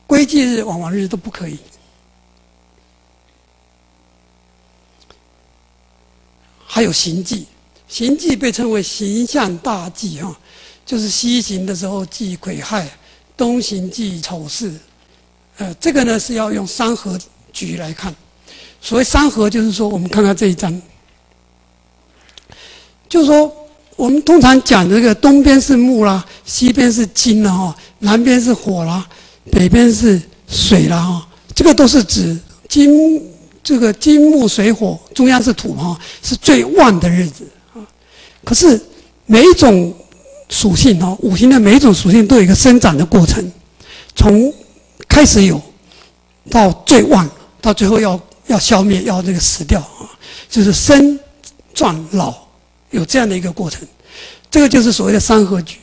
归忌日、往往日都不可以。还有行忌，行忌被称为形象大忌哈，就是西行的时候忌癸亥，东行忌丑事，呃，这个呢是要用三合局来看。所谓三合，就是说我们看看这一章，就是说我们通常讲这个东边是木啦，西边是金啦哈，南边是火啦，北边是水啦哈，这个都是指金。这个金木水火中央是土哈，是最旺的日子啊。可是每一种属性哈，五行的每一种属性都有一个生长的过程，从开始有到最旺，到最后要要消灭，要这个死掉啊，就是生、壮、老有这样的一个过程。这个就是所谓的三合局。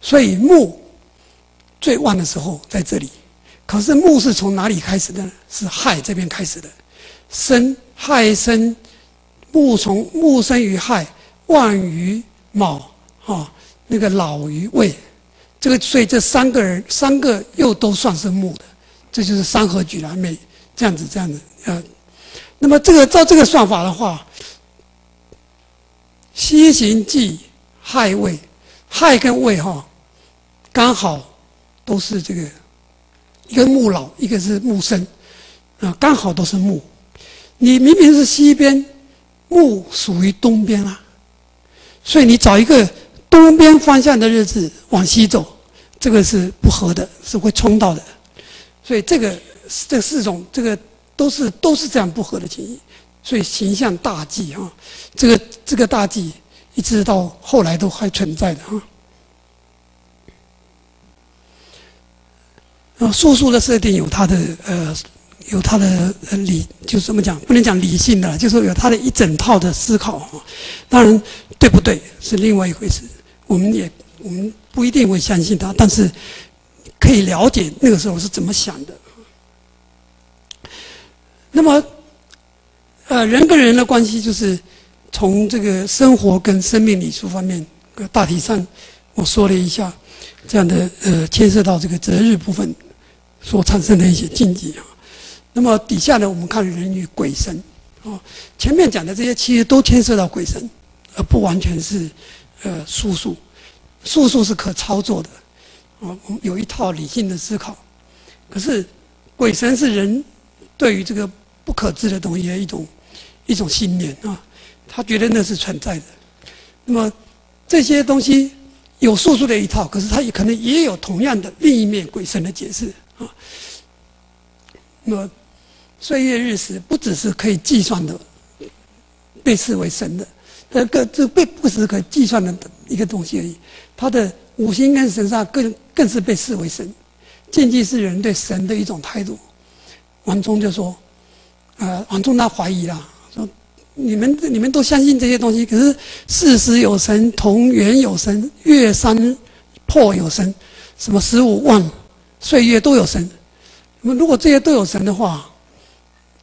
所以木最旺的时候在这里，可是木是从哪里开始的呢？是亥这边开始的。生亥生，木从木生于亥，旺于卯，哈，那个老于未，这个所以这三个人三个又都算是木的，这就是三合局了。每这样子这样子，呃，那么这个照这个算法的话，西行忌亥未，亥跟未哈，刚好都是这个一个木老，一个是木生，啊，刚好都是木。你明明是西边，木属于东边啊，所以你找一个东边方向的日子往西走，这个是不合的，是会冲到的。所以这个这四种，这个都是都是这样不合的情形。所以形象大忌啊，这个这个大忌一直到后来都还存在的啊。啊，术数的设定有它的呃。有他的理，就是怎么讲？不能讲理性的，就是有他的一整套的思考啊。当然，对不对是另外一回事。我们也我们不一定会相信他，但是可以了解那个时候是怎么想的。那么，呃，人跟人的关系就是从这个生活跟生命礼数方面，大体上我说了一下这样的呃，牵涉到这个择日部分所产生的一些禁忌啊。那么底下呢，我们看人与鬼神啊，前面讲的这些其实都牵涉到鬼神，而不完全是呃术数，术数是可操作的啊，有一套理性的思考。可是鬼神是人对于这个不可知的东西的一种一种信念啊，他觉得那是存在的。那么这些东西有术数的一套，可是它也可能也有同样的另一面鬼神的解释啊。那么。岁月日时不只是可以计算的，被视为神的，这个这被不是可以计算的一个东西而已。它的五行跟神煞更更是被视为神。禁忌是人对神的一种态度。王忠就说：“呃，王忠他怀疑啦，说你们你们都相信这些东西，可是四时有神，同源有神，月山破有神，什么十五万岁月都有神。那么如果这些都有神的话，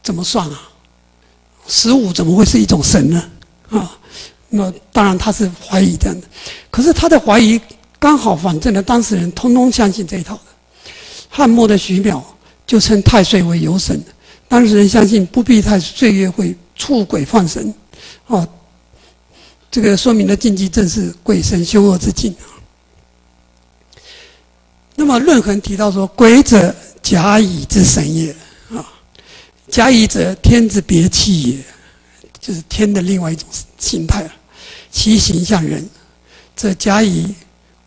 怎么算啊？十五怎么会是一种神呢？啊，那当然他是怀疑的，可是他的怀疑刚好反证了当事人通通相信这一套的。汉末的徐邈就称太岁为有神，当事人相信不必太岁月会触鬼犯神，啊，这个说明了禁忌正是鬼神凶恶之境啊。那么论衡提到说，鬼者甲乙之神也。甲乙者，天之别气也，就是天的另外一种形态啊。其形象人，这甲乙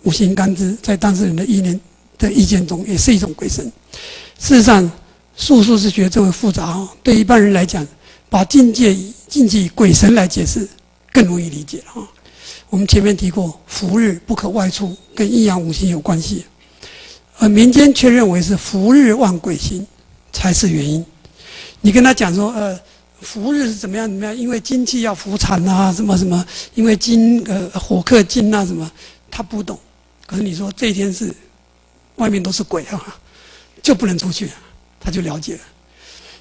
五行干支，在当事人的意念的意见中，也是一种鬼神。事实上，术数是学这么复杂哦。对一般人来讲，把境界禁忌鬼神来解释，更容易理解啊。我们前面提过，伏日不可外出，跟阴阳五行有关系，而民间却认为是伏日望鬼星才是原因。你跟他讲说，呃，伏日是怎么样怎么样？因为金气要伏产啊，什么什么？因为金呃火克金啊，什么？他不懂。可是你说这一天是外面都是鬼啊，就不能出去，他就了解了。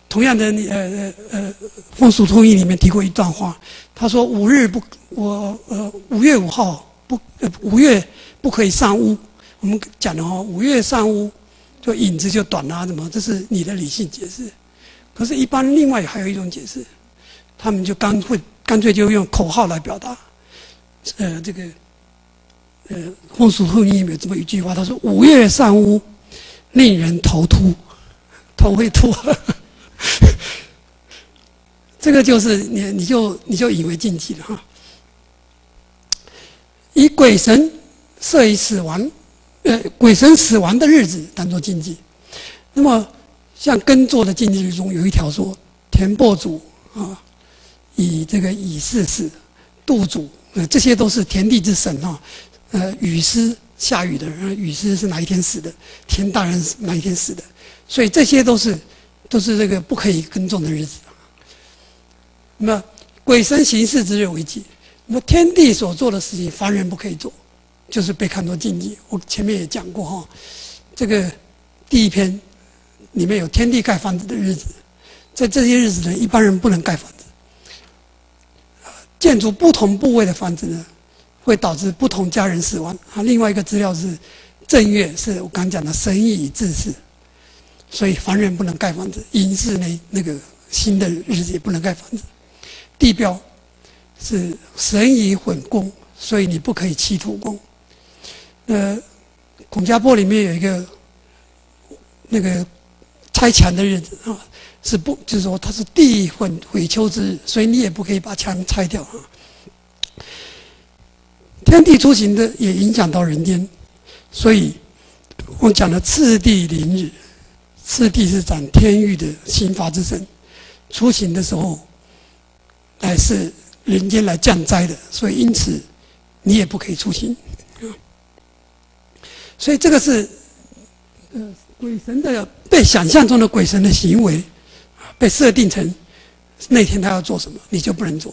同样的，你呃呃呃，《风俗通义》里面提过一段话，他说五日不，我呃五月五号不，五月不可以上屋。我们讲的哦，五月上屋，就影子就短了，怎么？这是你的理性解释。可是，一般另外还有一种解释，他们就干会干脆就用口号来表达。呃，这个呃，《风俗后面有这么一句话，他说：“五月上屋，令人头秃，头会秃。” 这个就是你，你就你就以为禁忌了哈。以鬼神设以死亡，呃，鬼神死亡的日子当做禁忌，那么。像耕作的禁忌之中有一条说：田播主啊，以这个以事死，度主，呃，这些都是田地之神啊。呃，雨师下雨的人，雨师是哪一天死的？田大人是哪一天死的？所以这些都是都是这个不可以耕种的日子。那么鬼神行事之日为忌，那么天地所做的事情，凡人不可以做，就是被看作禁忌。我前面也讲过哈，这个第一篇。里面有天地盖房子的日子，在这些日子呢，一般人不能盖房子。建筑不同部位的房子呢，会导致不同家人死亡。啊，另外一个资料是正月是我刚讲的神以治世，所以凡人不能盖房子。寅是那那个新的日子也不能盖房子。地标是神以混工，所以你不可以砌土工。呃，孔家坡里面有一个那个。拆墙的日子啊，是不就是说它是地混毁丘之日，所以你也不可以把墙拆掉啊。天地出行的也影响到人间，所以我讲的次第临日，次第是掌天域的刑罚之神，出行的时候乃是人间来降灾的，所以因此你也不可以出行啊。所以这个是，嗯。鬼神的被想象中的鬼神的行为，被设定成那天他要做什么，你就不能做。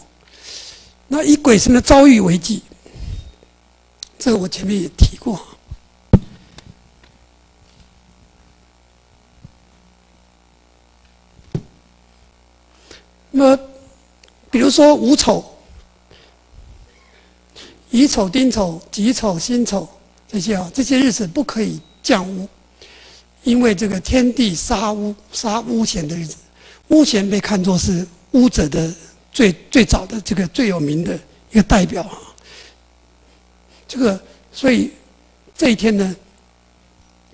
那以鬼神的遭遇为记，这个我前面也提过。那么比如说五丑、乙丑、丁丑、己丑、辛丑这些啊，这些日子不可以降污，因为这个天地杀污、杀污钱的日子，目前被看作是污者的最最早的这个最有名的一个代表啊。这个所以这一天呢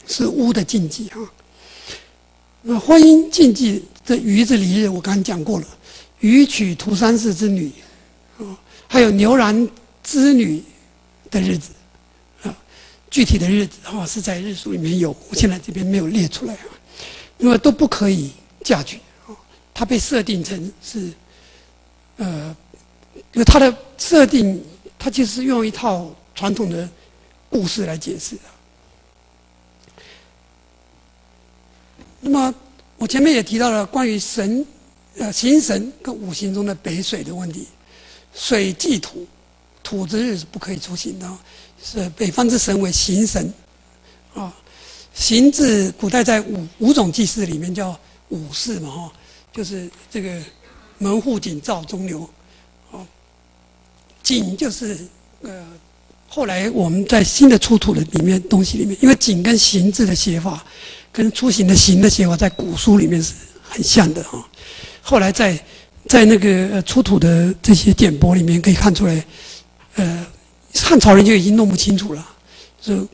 是巫的禁忌啊。那婚姻禁忌的鱼子离日，我刚讲过了。鱼娶涂山氏之女，啊，还有牛然之女的日子，具体的日子啊是在日书里面有，我现在这边没有列出来啊，因为都不可以嫁娶啊。它被设定成是，呃，因为它的设定，它其实用一套传统的故事来解释的。那么我前面也提到了关于神。呃，行神跟五行中的北水的问题，水忌土，土之日是不可以出行的，是北方之神为行神，啊，行字古代在五五种祭祀里面叫五祀嘛，哈，就是这个门户井灶中流，哦，井就是呃，后来我们在新的出土的里面东西里面，因为井跟行字的写法，跟出行的行的写法，在古书里面是很像的哈。后来在在那个出土的这些简帛里面可以看出来，呃，汉朝人就已经弄不清楚了，说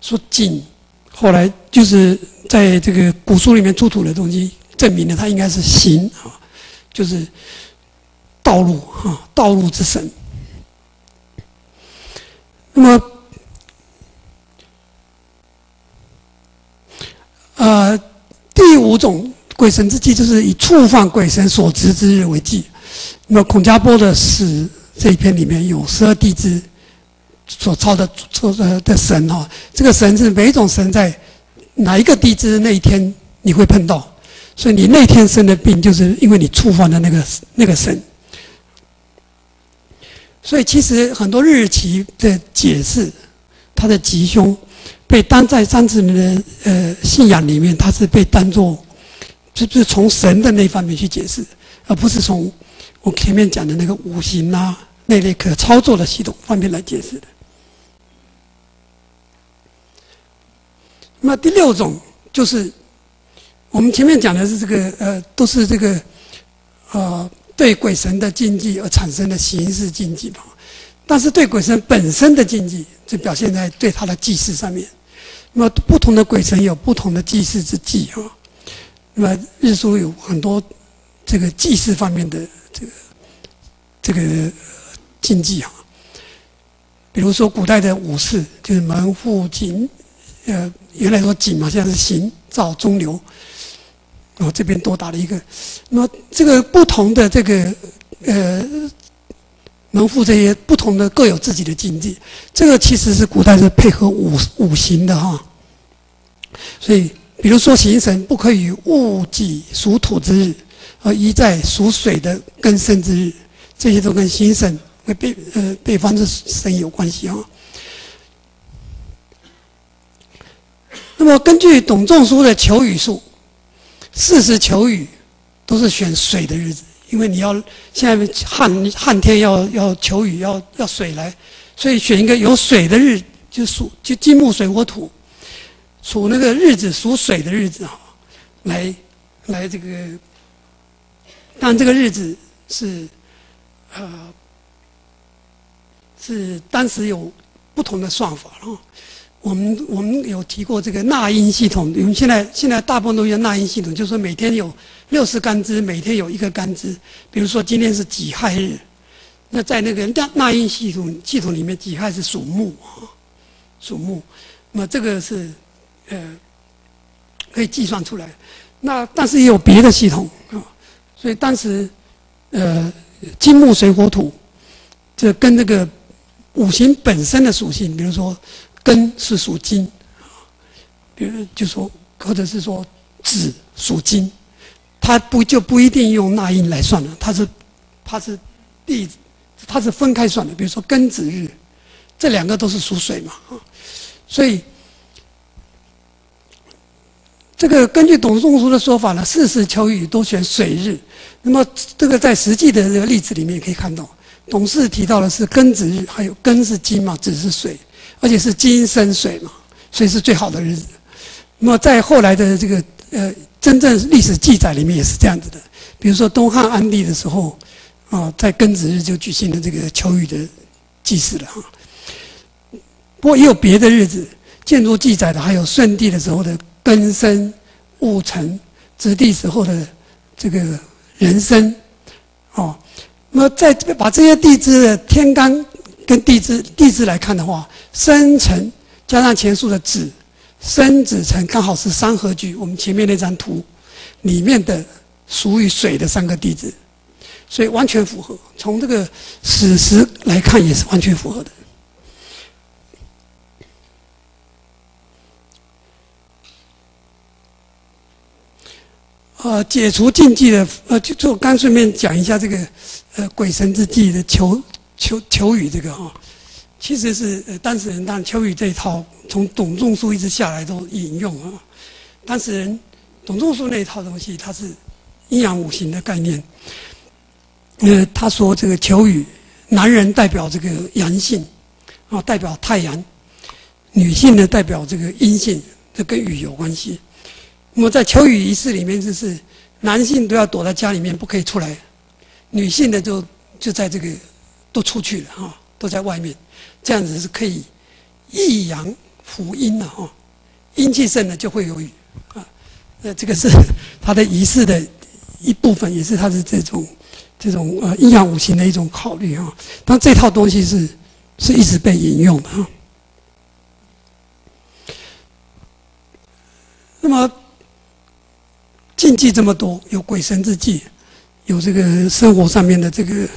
说井，后来就是在这个古书里面出土的东西证明了它应该是行啊，就是道路哈，道路之神。那么，呃，第五种。鬼神之祭就是以触犯鬼神所执之日为祭。那么孔家波的史这一篇里面有十二地支所操的操的的神哈，这个神是每一种神在哪一个地支那一天你会碰到，所以你那天生的病就是因为你触犯的那个那个神。所以其实很多日期的解释，它的吉凶被当在三子们的呃信仰里面，它是被当做。就是从神的那方面去解释，而不是从我前面讲的那个五行啊那类可操作的系统方面来解释的？那第六种就是我们前面讲的是这个呃，都是这个呃对鬼神的禁忌而产生的形式禁忌吧。但是对鬼神本身的禁忌，就表现在对他的祭祀上面。那么不同的鬼神有不同的祭祀之忌啊。那么日书有很多这个祭祀方面的这个这个禁忌啊，比如说古代的武士就是门户井，呃，原来说井嘛，现在是行灶中流，哦，这边多打了一个。那么这个不同的这个呃门户这些不同的各有自己的禁忌，这个其实是古代是配合五五行的哈，所以。比如说，行神不可以戊己属土之日，而宜在属水的根生之日，这些都跟行神和北呃北方的神有关系啊。那么，根据董仲舒的求雨术，四时求雨都是选水的日子，因为你要现在旱旱天要要求雨，要要水来，所以选一个有水的日，就属就金木水火土。属那个日子，属水的日子啊，来，来这个，但这个日子是，呃，是当时有不同的算法啊。我们我们有提过这个纳音系统，我们现在现在大部分都用纳音系统，就是说每天有六十干支，每天有一个干支。比如说今天是己亥日，那在那个纳纳音系统系统里面，己亥是属木啊，属木，那么这个是。呃，可以计算出来，那但是也有别的系统啊，所以当时，呃，金木水火土，这跟这个五行本身的属性，比如说根是属金，比如就说或者是说子属金，它不就不一定用纳音来算了，它是它是地，它是分开算的，比如说庚子日，这两个都是属水嘛啊，所以。这个根据董仲舒的说法呢，四时秋雨都选水日。那么这个在实际的这个例子里面可以看到，董氏提到的是庚子日，还有庚是金嘛，子是水，而且是金生水嘛，所以是最好的日子。那么在后来的这个呃真正历史记载里面也是这样子的，比如说东汉安帝的时候，啊，在庚子日就举行了这个求雨的祭祀了哈。不过也有别的日子，建筑记载的还有舜帝的时候的庚申、戊辰，子帝时候的这个壬申，哦，那么在把这些地支的天干跟地支地支来看的话，生辰加上前述的子，生子辰刚好是三合局。我们前面那张图里面的属于水的三个地支，所以完全符合。从这个史实来看，也是完全符合的。呃，解除禁忌的，呃，就就刚顺便讲一下这个，呃，鬼神之忌的求求求雨这个哈，其实是呃当事人当求雨这一套，从董仲舒一直下来都引用啊。当事人董仲舒那一套东西，它是阴阳五行的概念。呃，他说这个求雨，男人代表这个阳性，啊，代表太阳；女性呢代表这个阴性，这跟雨有关系。那么在求雨仪式里面，就是男性都要躲在家里面，不可以出来；女性的就就在这个都出去了哈，都在外面，这样子是可以抑阳辅阴的哈，阴气盛了就会有雨啊。呃，这个是 他的仪式的一部分，也是他的这种这种呃阴阳五行的一种考虑哈。但这套东西是是一直被引用的哈。那么。禁忌这么多，有鬼神之忌，有这个生活上面的这个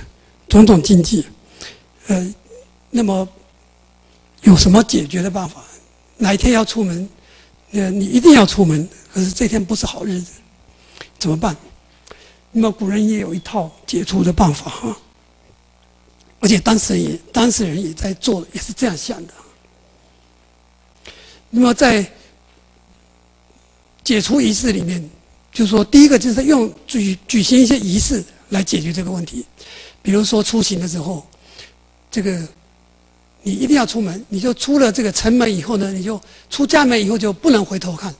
种种禁忌，呃，那么有什么解决的办法？哪一天要出门，呃，你一定要出门，可是这天不是好日子，怎么办？那么古人也有一套解除的办法哈，而且当事人也当事人也在做，也是这样想的。那么在解除仪式里面。就是说，第一个就是用举举行一些仪式来解决这个问题，比如说出行的时候，这个你一定要出门，你就出了这个城门以后呢，你就出家门以后就不能回头看，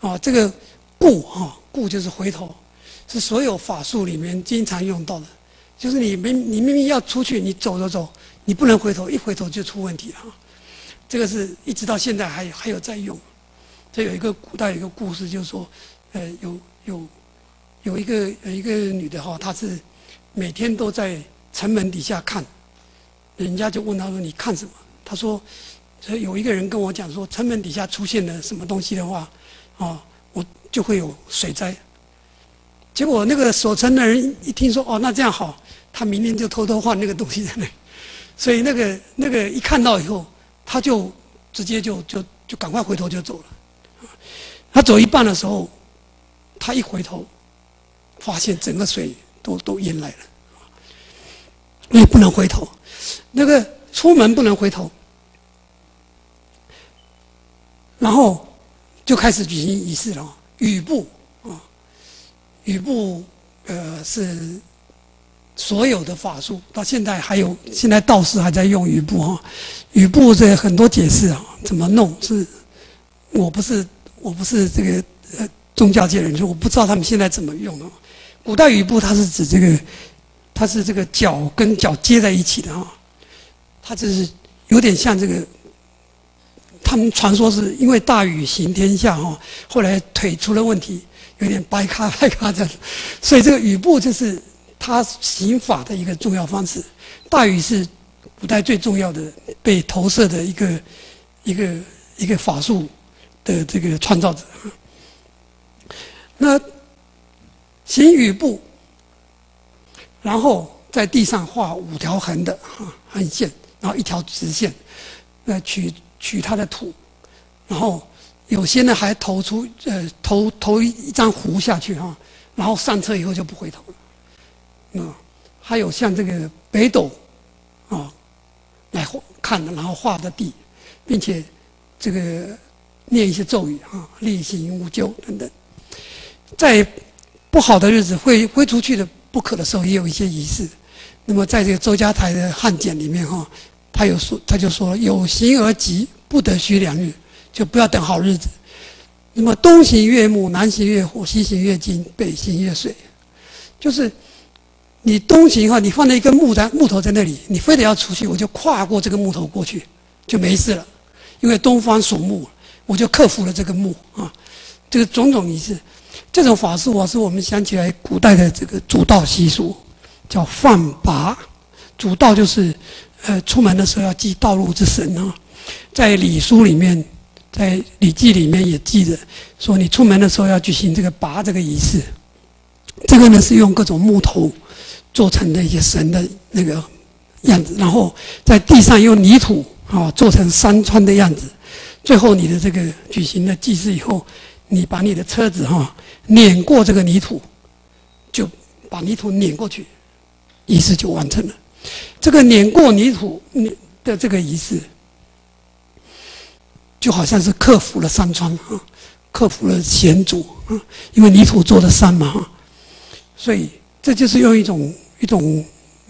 啊，这个顾哈顾就是回头，是所有法术里面经常用到的，就是你明你明明要出去，你走着走，你不能回头，一回头就出问题了，这个是一直到现在还还有在用，这有一个古代有一个故事，就是说。呃，有有有一个有一个女的哈，她是每天都在城门底下看，人家就问他说：“你看什么？”他说：“所以有一个人跟我讲说，城门底下出现了什么东西的话，啊，我就会有水灾。”结果那个守城的人一听说，哦，那这样好，他明天就偷偷换那个东西在那，所以那个那个一看到以后，他就直接就就就赶快回头就走了。他走一半的时候。他一回头，发现整个水都都淹来了，也不能回头。那个出门不能回头，然后就开始举行仪式了。雨布啊，雨布呃是所有的法术到现在还有，现在道士还在用雨布啊。雨布这很多解释啊，怎么弄是？我不是我不是这个呃。宗教界人士：“我不知道他们现在怎么用的。古代雨布，它是指这个，它是这个脚跟脚接在一起的啊。它就是有点像这个，他们传说是因为大禹行天下哈，后来腿出了问题，有点掰开掰开的，所以这个雨布就是他行法的一个重要方式。大禹是古代最重要的被投射的一个一个一个法术的这个创造者。”那行雨步，然后在地上画五条横的哈横线，然后一条直线，呃取取它的土，然后有些呢还投出呃投投一张壶下去哈，然后上车以后就不回头了。那还有像这个北斗啊来看的，然后画的地，并且这个念一些咒语啊，例行无咎等等。在不好的日子会挥出去的不可的时候，也有一些仪式。那么在这个周家台的汉简里面哈，他有说，他就说有行而急，不得虚两日，就不要等好日子。那么东行月木，南行月火，西行月金，北行月水，就是你东行哈，你放了一根木在木头在那里，你非得要出去，我就跨过这个木头过去，就没事了。因为东方属木，我就克服了这个木啊，这个种种仪式，这种法术啊，是我们想起来古代的这个主道习俗。叫放拔，主道就是，呃，出门的时候要祭道路之神啊。在礼书里面，在礼记里面也记着，说你出门的时候要举行这个拔这个仪式。这个呢是用各种木头做成的一些神的那个样子，然后在地上用泥土啊做成山川的样子。最后你的这个举行了祭祀以后，你把你的车子哈碾过这个泥土，就把泥土碾过去。仪式就完成了，这个碾过泥土的这个仪式，就好像是克服了山川啊，克服了险阻啊，因为泥土做的山嘛哈，所以这就是用一种一种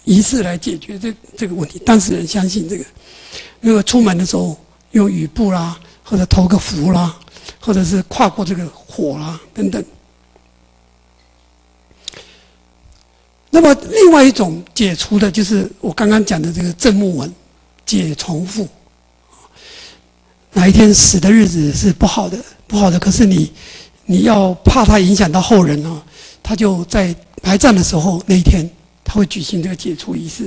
仪式来解决这这个问题。当事人相信这个，如果出门的时候用雨布啦，或者投个符啦，或者是跨过这个火啦等等。那么，另外一种解除的，就是我刚刚讲的这个正木文解重复。哪一天死的日子是不好的，不好的。可是你，你要怕它影响到后人哦，他就在埋葬的时候那一天，他会举行这个解除仪式。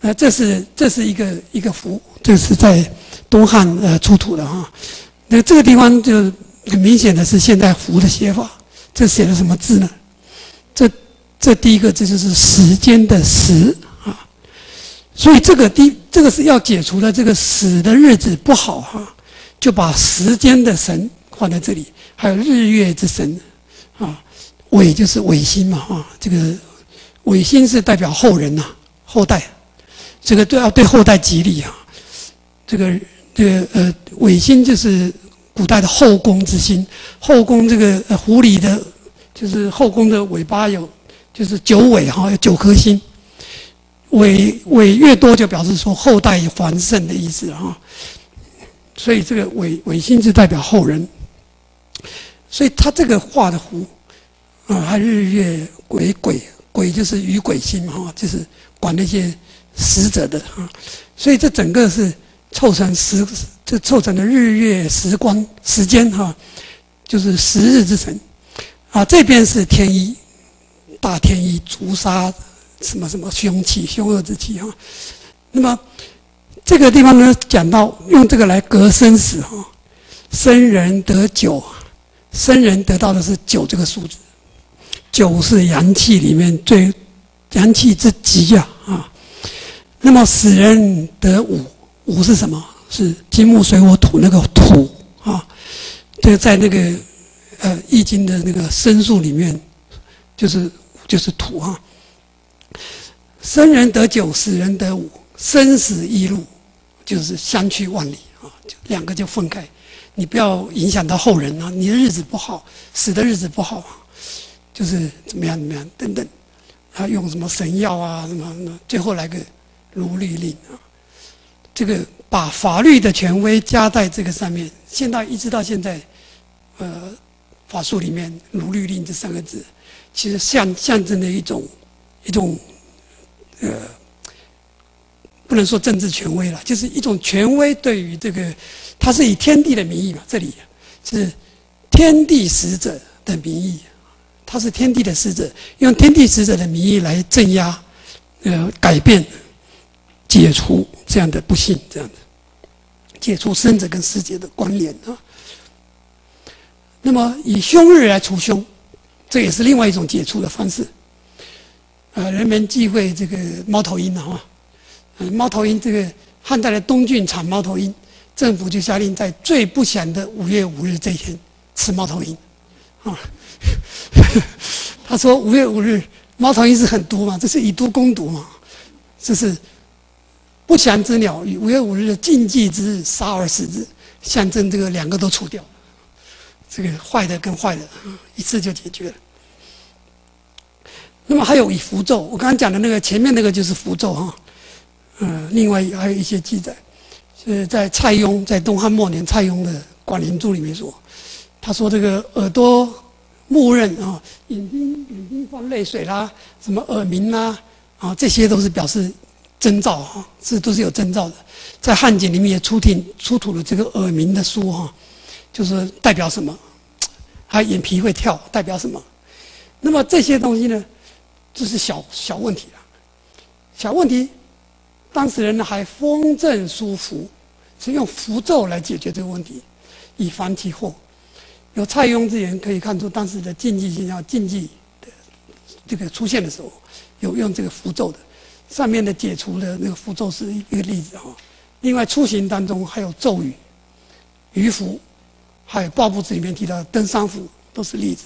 那这是这是一个一个符，这是在东汉呃出土的哈。那这个地方就很明显的是现代符的写法。这写的什么字呢？这。这第一个字就是时间的时啊，所以这个第这个是要解除的这个死的日子不好哈，就把时间的神放在这里，还有日月之神啊，尾就是尾星嘛哈，这个尾星是代表后人呐，后代，这个都要对后代吉利啊，这个这个呃尾星就是古代的后宫之星，后宫这个呃狐狸的，就是后宫的尾巴有。就是九尾哈，有九颗星，尾尾越多就表示说后代繁盛的意思哈。所以这个尾尾星是代表后人，所以他这个画的符啊，还日月鬼鬼鬼就是与鬼星哈，就是管那些死者的哈。所以这整个是凑成时，这凑成的日月时光时间哈，就是十日之辰啊。这边是天一。大天一诛杀什么什么凶气凶恶之气哈，那么这个地方呢讲到用这个来隔生死哈，生人得九，生人得到的是九这个数字，九是阳气里面最阳气之极呀啊，那么死人得五，五是什么？是金木水火土那个土啊，这个在那个呃易经的那个生数里面就是。就是土啊，生人得九，死人得五，生死一路，就是相去万里啊，就两个就分开，你不要影响到后人啊，你的日子不好，死的日子不好啊，就是怎么样怎么样等等，他用什么神药啊什么什么，最后来个如律令啊，这个把法律的权威加在这个上面，现在一直到现在，呃，法术里面如律令这三个字。其实象象征的一种一种呃，不能说政治权威了，就是一种权威对于这个，它是以天地的名义嘛，这里是天地使者的名义，他是天地的使者，用天地使者的名义来镇压、呃改变、解除这样的不幸，这样的，解除生者跟死者的关联啊。那么以凶日来除凶。这也是另外一种解除的方式。呃，人们忌讳这个猫头鹰的哈，猫头鹰这个汉代的东郡产猫头鹰，政府就下令在最不祥的五月五日这一天吃猫头鹰，啊，他说五月五日猫头鹰是很毒嘛，这是以毒攻毒嘛，这是不祥之鸟，与五月五日的禁忌之日，杀而食之，象征这个两个都除掉，这个坏的跟坏的，一次就解决了。那么还有以符咒，我刚刚讲的那个前面那个就是符咒哈，嗯，另外还有一些记载，是在蔡邕在东汉末年蔡邕的《管灵注》里面说，他说这个耳朵目认啊，眼睛眼睛放泪水啦，什么耳鸣啦，啊，这些都是表示征兆哈，这都是有征兆的。在汉简里面也出土出土了这个耳鸣的书哈，就是代表什么？他眼皮会跳，代表什么？那么这些东西呢？这是小小问题了，小问题，当事人呢还封正书符，是用符咒来解决这个问题，以防其祸。有蔡邕之言，可以看出当时的禁忌现象、禁忌的这个出现的时候，有用这个符咒的。上面的解除的那个符咒是一个例子哈。另外出行当中还有咒语、鱼符，还有报布子里面提到登山符，都是例子。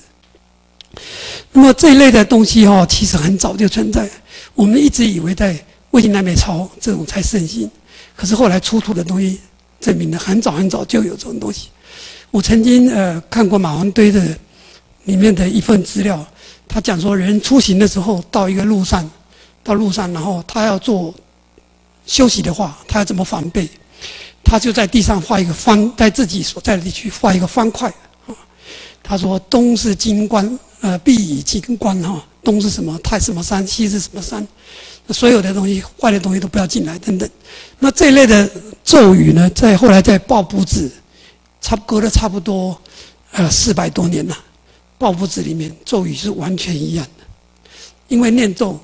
那么这一类的东西哈，其实很早就存在。我们一直以为在魏晋南北朝这种才盛行，可是后来出土的东西证明了很早很早就有这种东西。我曾经呃看过马王堆的里面的一份资料，他讲说人出行的时候到一个路上，到路上然后他要做休息的话，他要怎么防备？他就在地上画一个方，在自己所在的地区画一个方块啊。他说东是金关。呃，必以金关哈，东是什么？太什么山？西是什么山？所有的东西，坏的东西都不要进来，等等。那这一类的咒语呢，在后来在报卜子，差隔了差不多呃四百多年了，报卜子里面咒语是完全一样的。因为念咒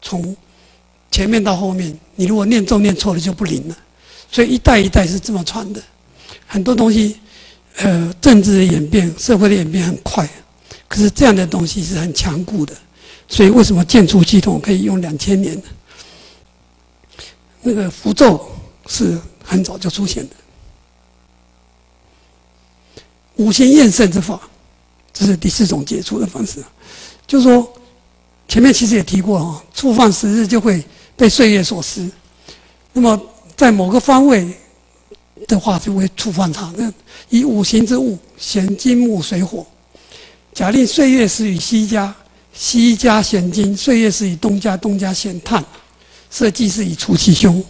从前面到后面，你如果念咒念错了就不灵了，所以一代一代是这么传的。很多东西，呃，政治的演变，社会的演变很快。可是这样的东西是很强固的，所以为什么建筑系统可以用两千年呢？那个符咒是很早就出现的。五行验圣之法，这是第四种解除的方式。就是说，前面其实也提过哈，触犯时日就会被岁月所失。那么在某个方位的话，就会触犯它。那以五行之物，显金木水火。假令岁月时与西家，西家显金；岁月时与东家，东家显炭。设计是以除其凶。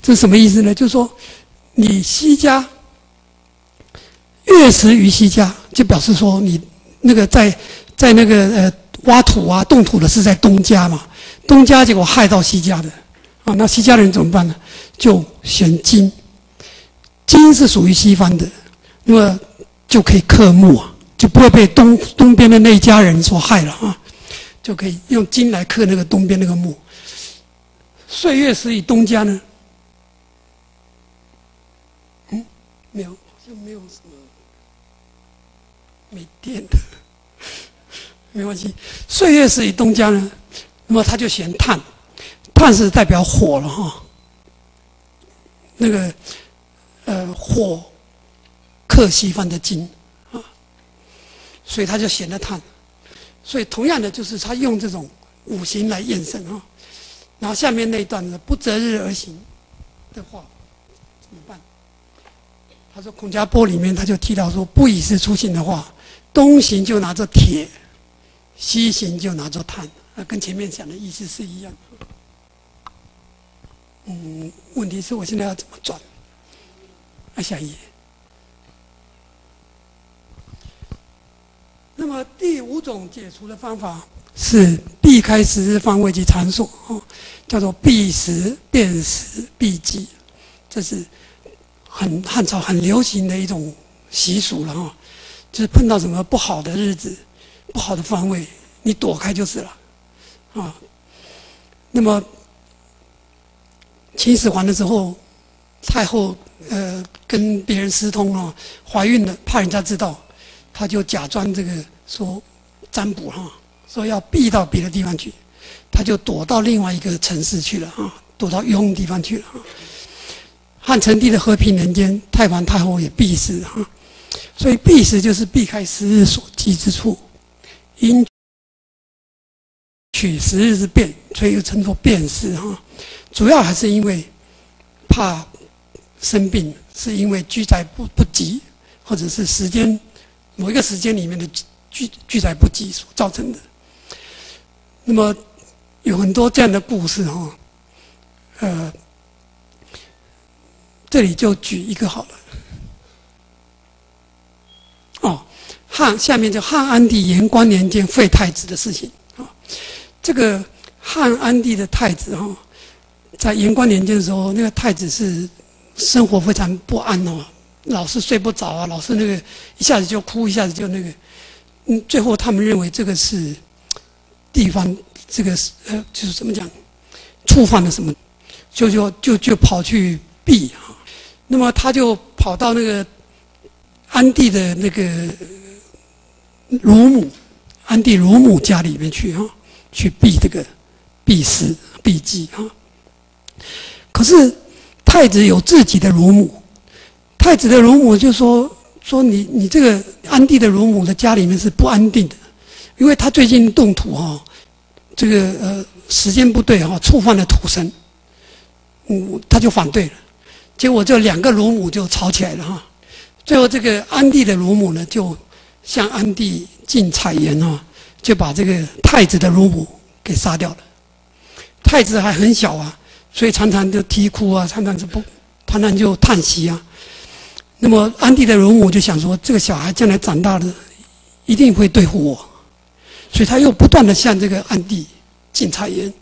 这什么意思呢？就是说，你西家月时与西家，就表示说你那个在在那个呃挖土啊动土的是在东家嘛，东家结果害到西家的啊，那西家人怎么办呢？就选金，金是属于西方的，那么就可以克木啊。就不会被东东边的那一家人所害了啊，就可以用金来克那个东边那个木。岁月是以东家呢？嗯，没有，好像没有什么没电的，没关系。岁月是以东家呢，那么他就选炭，炭是代表火了哈。那个呃，火克西方的金啊。所以他就显得炭，所以同样的就是他用这种五行来验证啊。然后下面那一段呢，不择日而行的话怎么办？他说孔家波里面他就提到说，不以时出行的话，东行就拿着铁，西行就拿着炭，那跟前面讲的意思是一样。嗯，问题是我现在要怎么转？啊，下一。那么第五种解除的方法是避开时日方位及场所，哦，叫做避时、辨时、避忌，这是很汉朝很流行的一种习俗了，哈，就是碰到什么不好的日子、不好的方位，你躲开就是了，啊。那么秦始皇的时候，太后呃跟别人私通了，怀孕了，怕人家知道。他就假装这个说占卜哈，说要避到别的地方去，他就躲到另外一个城市去了啊，躲到雍地方去了啊。汉成帝的和平年间，太皇太后也避世哈，所以避世就是避开时日所及之处，因取时日之变，所以又称作变世哈。主要还是因为怕生病，是因为居载不不及，或者是时间某一个时间里面的居居载不及所造成的。那么有很多这样的故事哈，呃，这里就举一个好了。哦，汉下面就汉安帝延光年间废太子的事情啊，这个汉安帝的太子哈，在延光年间的时候，那个太子是生活非常不安哦，老是睡不着啊，老是那个一下子就哭，一下子就那个，嗯，最后他们认为这个是地方。这个是呃，就是怎么讲，触犯了什么，就就就就跑去避啊。那么他就跑到那个安帝的那个乳母，安帝乳母家里面去啊，去避这个避尸避忌啊。可是太子有自己的乳母，太子的乳母就说说你你这个安帝的乳母的家里面是不安定的，因为他最近动土哈。这个呃时间不对哈，触犯了土神，嗯，他就反对了，结果这两个乳母就吵起来了哈。最后这个安帝的乳母呢，就向安帝进谗言哦，就把这个太子的乳母给杀掉了。太子还很小啊，所以常常就啼哭啊，常常就不，常常就叹息啊。那么安帝的乳母就想说，这个小孩将来长大了，一定会对付我。所以他又不断的向这个安帝进谗言，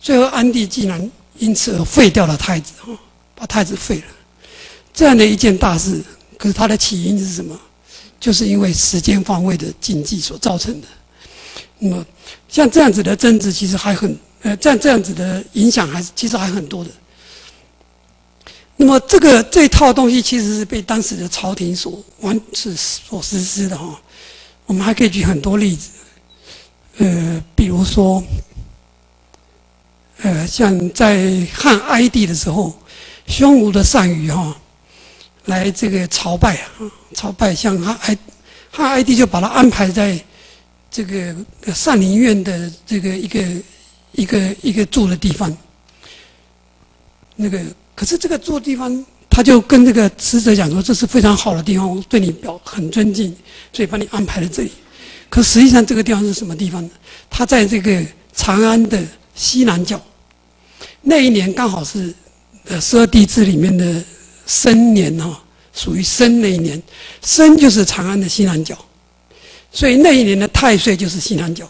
最后安帝竟然因此而废掉了太子，哈，把太子废了。这样的一件大事，可是它的起因是什么？就是因为时间方位的禁忌所造成的。那么像这样子的争执，其实还很呃，这样这样子的影响还是其实还很多的。那么这个这套东西其实是被当时的朝廷所完是所实施的哈。我们还可以举很多例子。呃，比如说，呃，像在汉哀帝的时候，匈奴的单于哈，来这个朝拜啊，朝拜，像汉哀汉哀帝就把他安排在这个善林院的这个一个一个一个住的地方。那个可是这个住的地方，他就跟这个使者讲说，这是非常好的地方，对你表很尊敬，所以把你安排在这里。可实际上，这个地方是什么地方呢？他在这个长安的西南角。那一年刚好是呃十二地支里面的申年哈，属于申那一年。申就是长安的西南角，所以那一年的太岁就是西南角，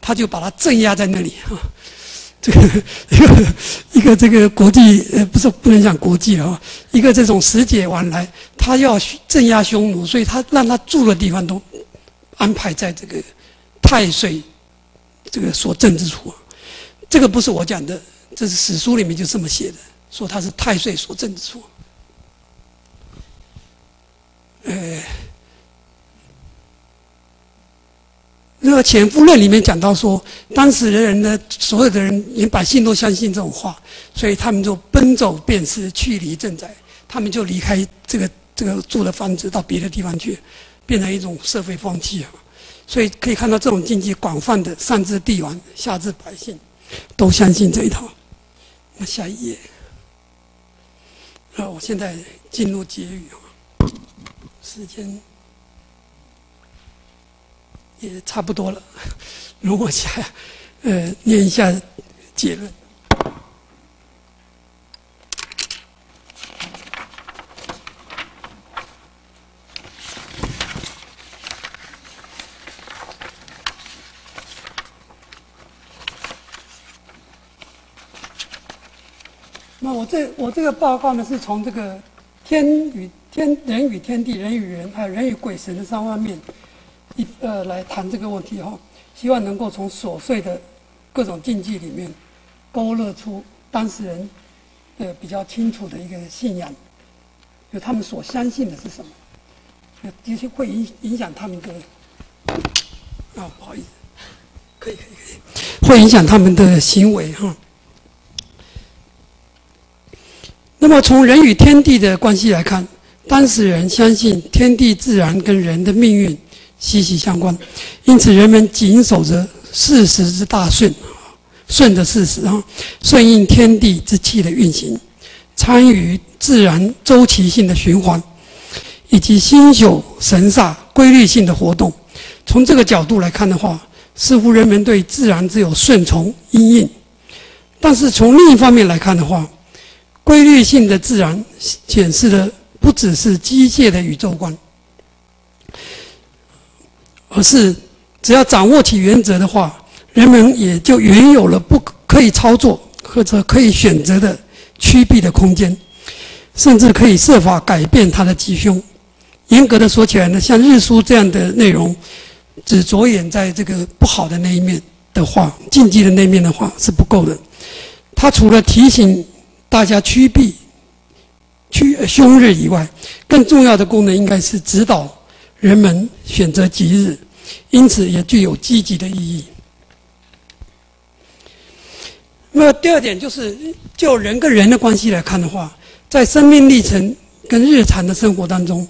他就把它镇压在那里哈。这个一个一个这个国际呃不是不能讲国际了啊，一个这种使节往来，他要镇压匈奴，所以他让他住的地方都。安排在这个太岁这个所镇之处，这个不是我讲的，这是史书里面就这么写的，说他是太岁所镇之处。呃，那个《潜伏论》里面讲到说，当时的人呢，所有的人连百姓都相信这种话，所以他们就奔走便是去离镇宅，他们就离开这个这个住的房子，到别的地方去。变成一种社会风气啊，所以可以看到这种经济广泛的，上至帝王，下至百姓，都相信这一套。那下一页，那我现在进入结语，时间也差不多了，如果下呃念一下结论。那我这我这个报告呢，是从这个天与天人与天地人与人还有人与鬼神的三方面一呃来谈这个问题哈，希望能够从琐碎的各种禁忌里面勾勒出当事人呃比较清楚的一个信仰，就他们所相信的是什么，有些会影影响他们的啊不好意思，可以可以可以，会影响他们的行为哈。那么，从人与天地的关系来看，当事人相信天地自然跟人的命运息息相关，因此人们谨守着事实之大顺，顺着事实啊，顺应天地之气的运行，参与自然周期性的循环，以及星宿神煞规律性的活动。从这个角度来看的话，似乎人们对自然只有顺从因应。但是从另一方面来看的话，规律性的自然显示的不只是机械的宇宙观，而是只要掌握起原则的话，人们也就原有了不可以操作或者可以选择的。趋避的空间，甚至可以设法改变它的吉凶。严格的说起来呢，像日书这样的内容，只着眼在这个不好的那一面的话，禁忌的那一面的话是不够的。它除了提醒大家趋避趋凶日以外，更重要的功能应该是指导人们选择吉日，因此也具有积极的意义。那么第二点就是，就人跟人的关系来看的话，在生命历程跟日常的生活当中，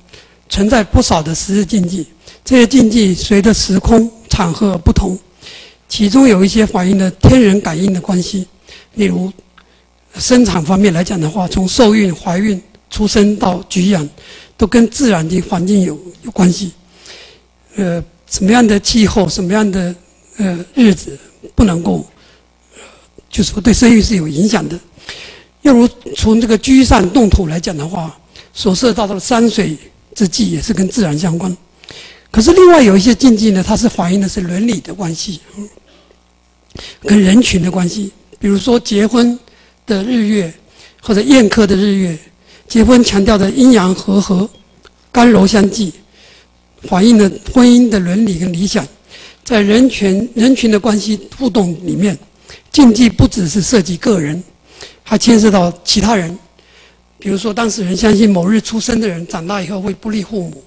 存在不少的时日禁忌。这些禁忌随着时空场合不同，其中有一些反映了天人感应的关系。例如，生产方面来讲的话，从受孕、怀孕、出生到举养，都跟自然的环境有有关系。呃，什么样的气候，什么样的呃日子，不能够。就是说，对生育是有影响的。又如从这个居善动土来讲的话，所涉到的山水之际也是跟自然相关。可是另外有一些禁忌呢，它是反映的是伦理的关系，跟人群的关系。比如说结婚的日月或者宴客的日月，结婚强调的阴阳和合、刚柔相济，反映了婚姻的伦理跟理想。在人群人群的关系互动里面。禁忌不只是涉及个人，还牵涉到其他人。比如说，当事人相信某日出生的人长大以后会不利父母，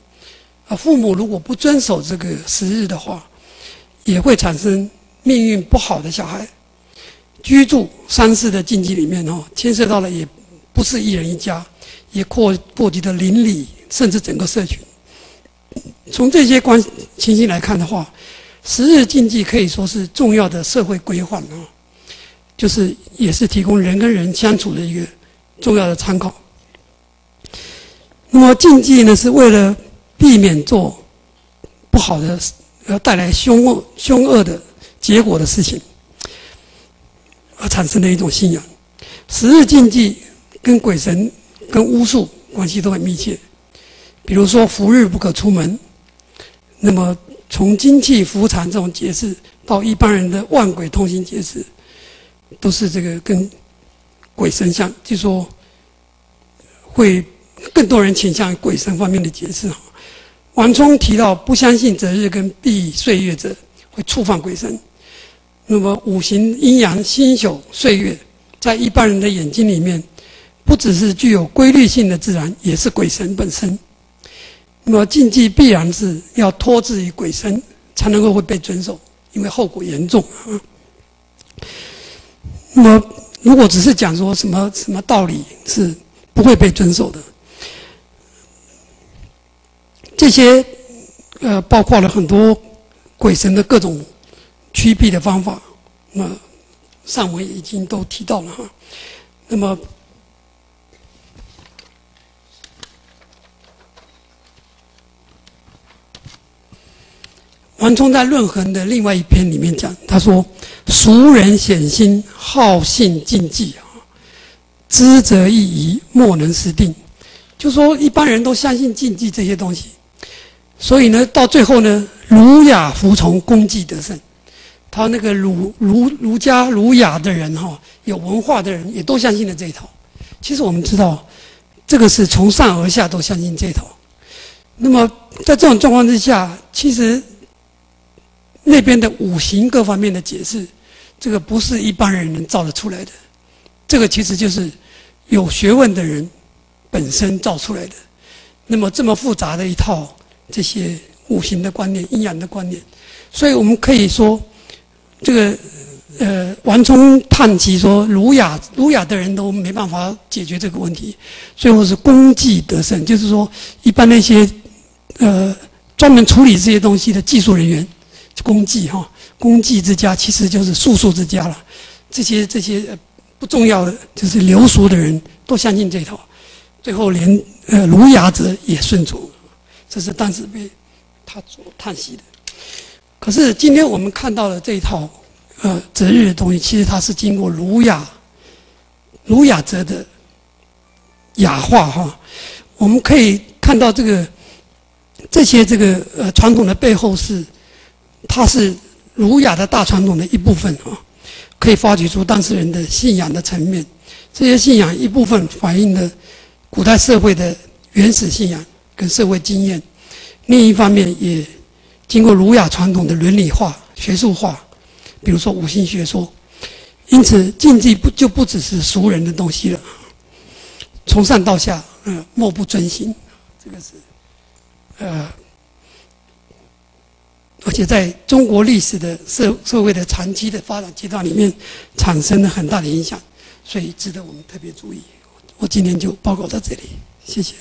啊，父母如果不遵守这个时日的话，也会产生命运不好的小孩。居住三世的禁忌里面哦，牵涉到了也不是一人一家，也扩过及的邻里，甚至整个社群。从这些关情形来看的话，十日禁忌可以说是重要的社会规范啊。就是也是提供人跟人相处的一个重要的参考。那么禁忌呢，是为了避免做不好的、要带来凶恶、凶恶的结果的事情，而产生的一种信仰。十日禁忌跟鬼神、跟巫术关系都很密切。比如说，伏日不可出门。那么，从精气伏禅这种解释，到一般人的万鬼通行解释。都是这个跟鬼神像，就说会更多人倾向于鬼神方面的解释。王充提到不相信择日跟避岁月者会触犯鬼神。那么五行阴阳、星宿、岁月，在一般人的眼睛里面，不只是具有规律性的自然，也是鬼神本身。那么禁忌必然是要托之于鬼神，才能够会被遵守，因为后果严重啊。那么，如果只是讲说什么什么道理是不会被遵守的，这些呃，包括了很多鬼神的各种驱避的方法，那上文已经都提到了哈。那么，王充在《论衡》的另外一篇里面讲，他说。俗人显心好信禁忌啊，知则易疑，莫能实定。就说一般人都相信禁忌这些东西，所以呢，到最后呢，儒雅服从，功绩得胜。他那个儒儒儒家儒雅的人哈，有文化的人也都相信了这一套。其实我们知道，这个是从上而下都相信这一套。那么在这种状况之下，其实那边的五行各方面的解释。这个不是一般人能造得出来的，这个其实就是有学问的人本身造出来的。那么这么复杂的一套这些五行的观念、阴阳的观念，所以我们可以说，这个呃，王充叹气说，儒雅儒雅的人都没办法解决这个问题，最后是功绩得胜，就是说，一般那些呃专门处理这些东西的技术人员，功绩哈。功绩之家其实就是术数之家了，这些这些不重要的，就是流俗的人都相信这套，最后连呃儒雅者也顺从，这是当时被他所叹息的。可是今天我们看到了这一套呃择日的东西，其实它是经过儒雅儒雅者的雅化哈。我们可以看到这个这些这个呃传统的背后是，它是儒雅的大传统的一部分啊。可以发掘出当事人的信仰的层面，这些信仰一部分反映了古代社会的原始信仰跟社会经验，另一方面也经过儒雅传统的伦理化、学术化，比如说五行学说。因此，禁忌不就不只是俗人的东西了，从上到下，嗯，莫不遵行，这个是，呃。而且在中国历史的社社会的长期的发展阶段里面产生了很大的影响所以值得我们特别注意。我今天就报告到这里谢谢。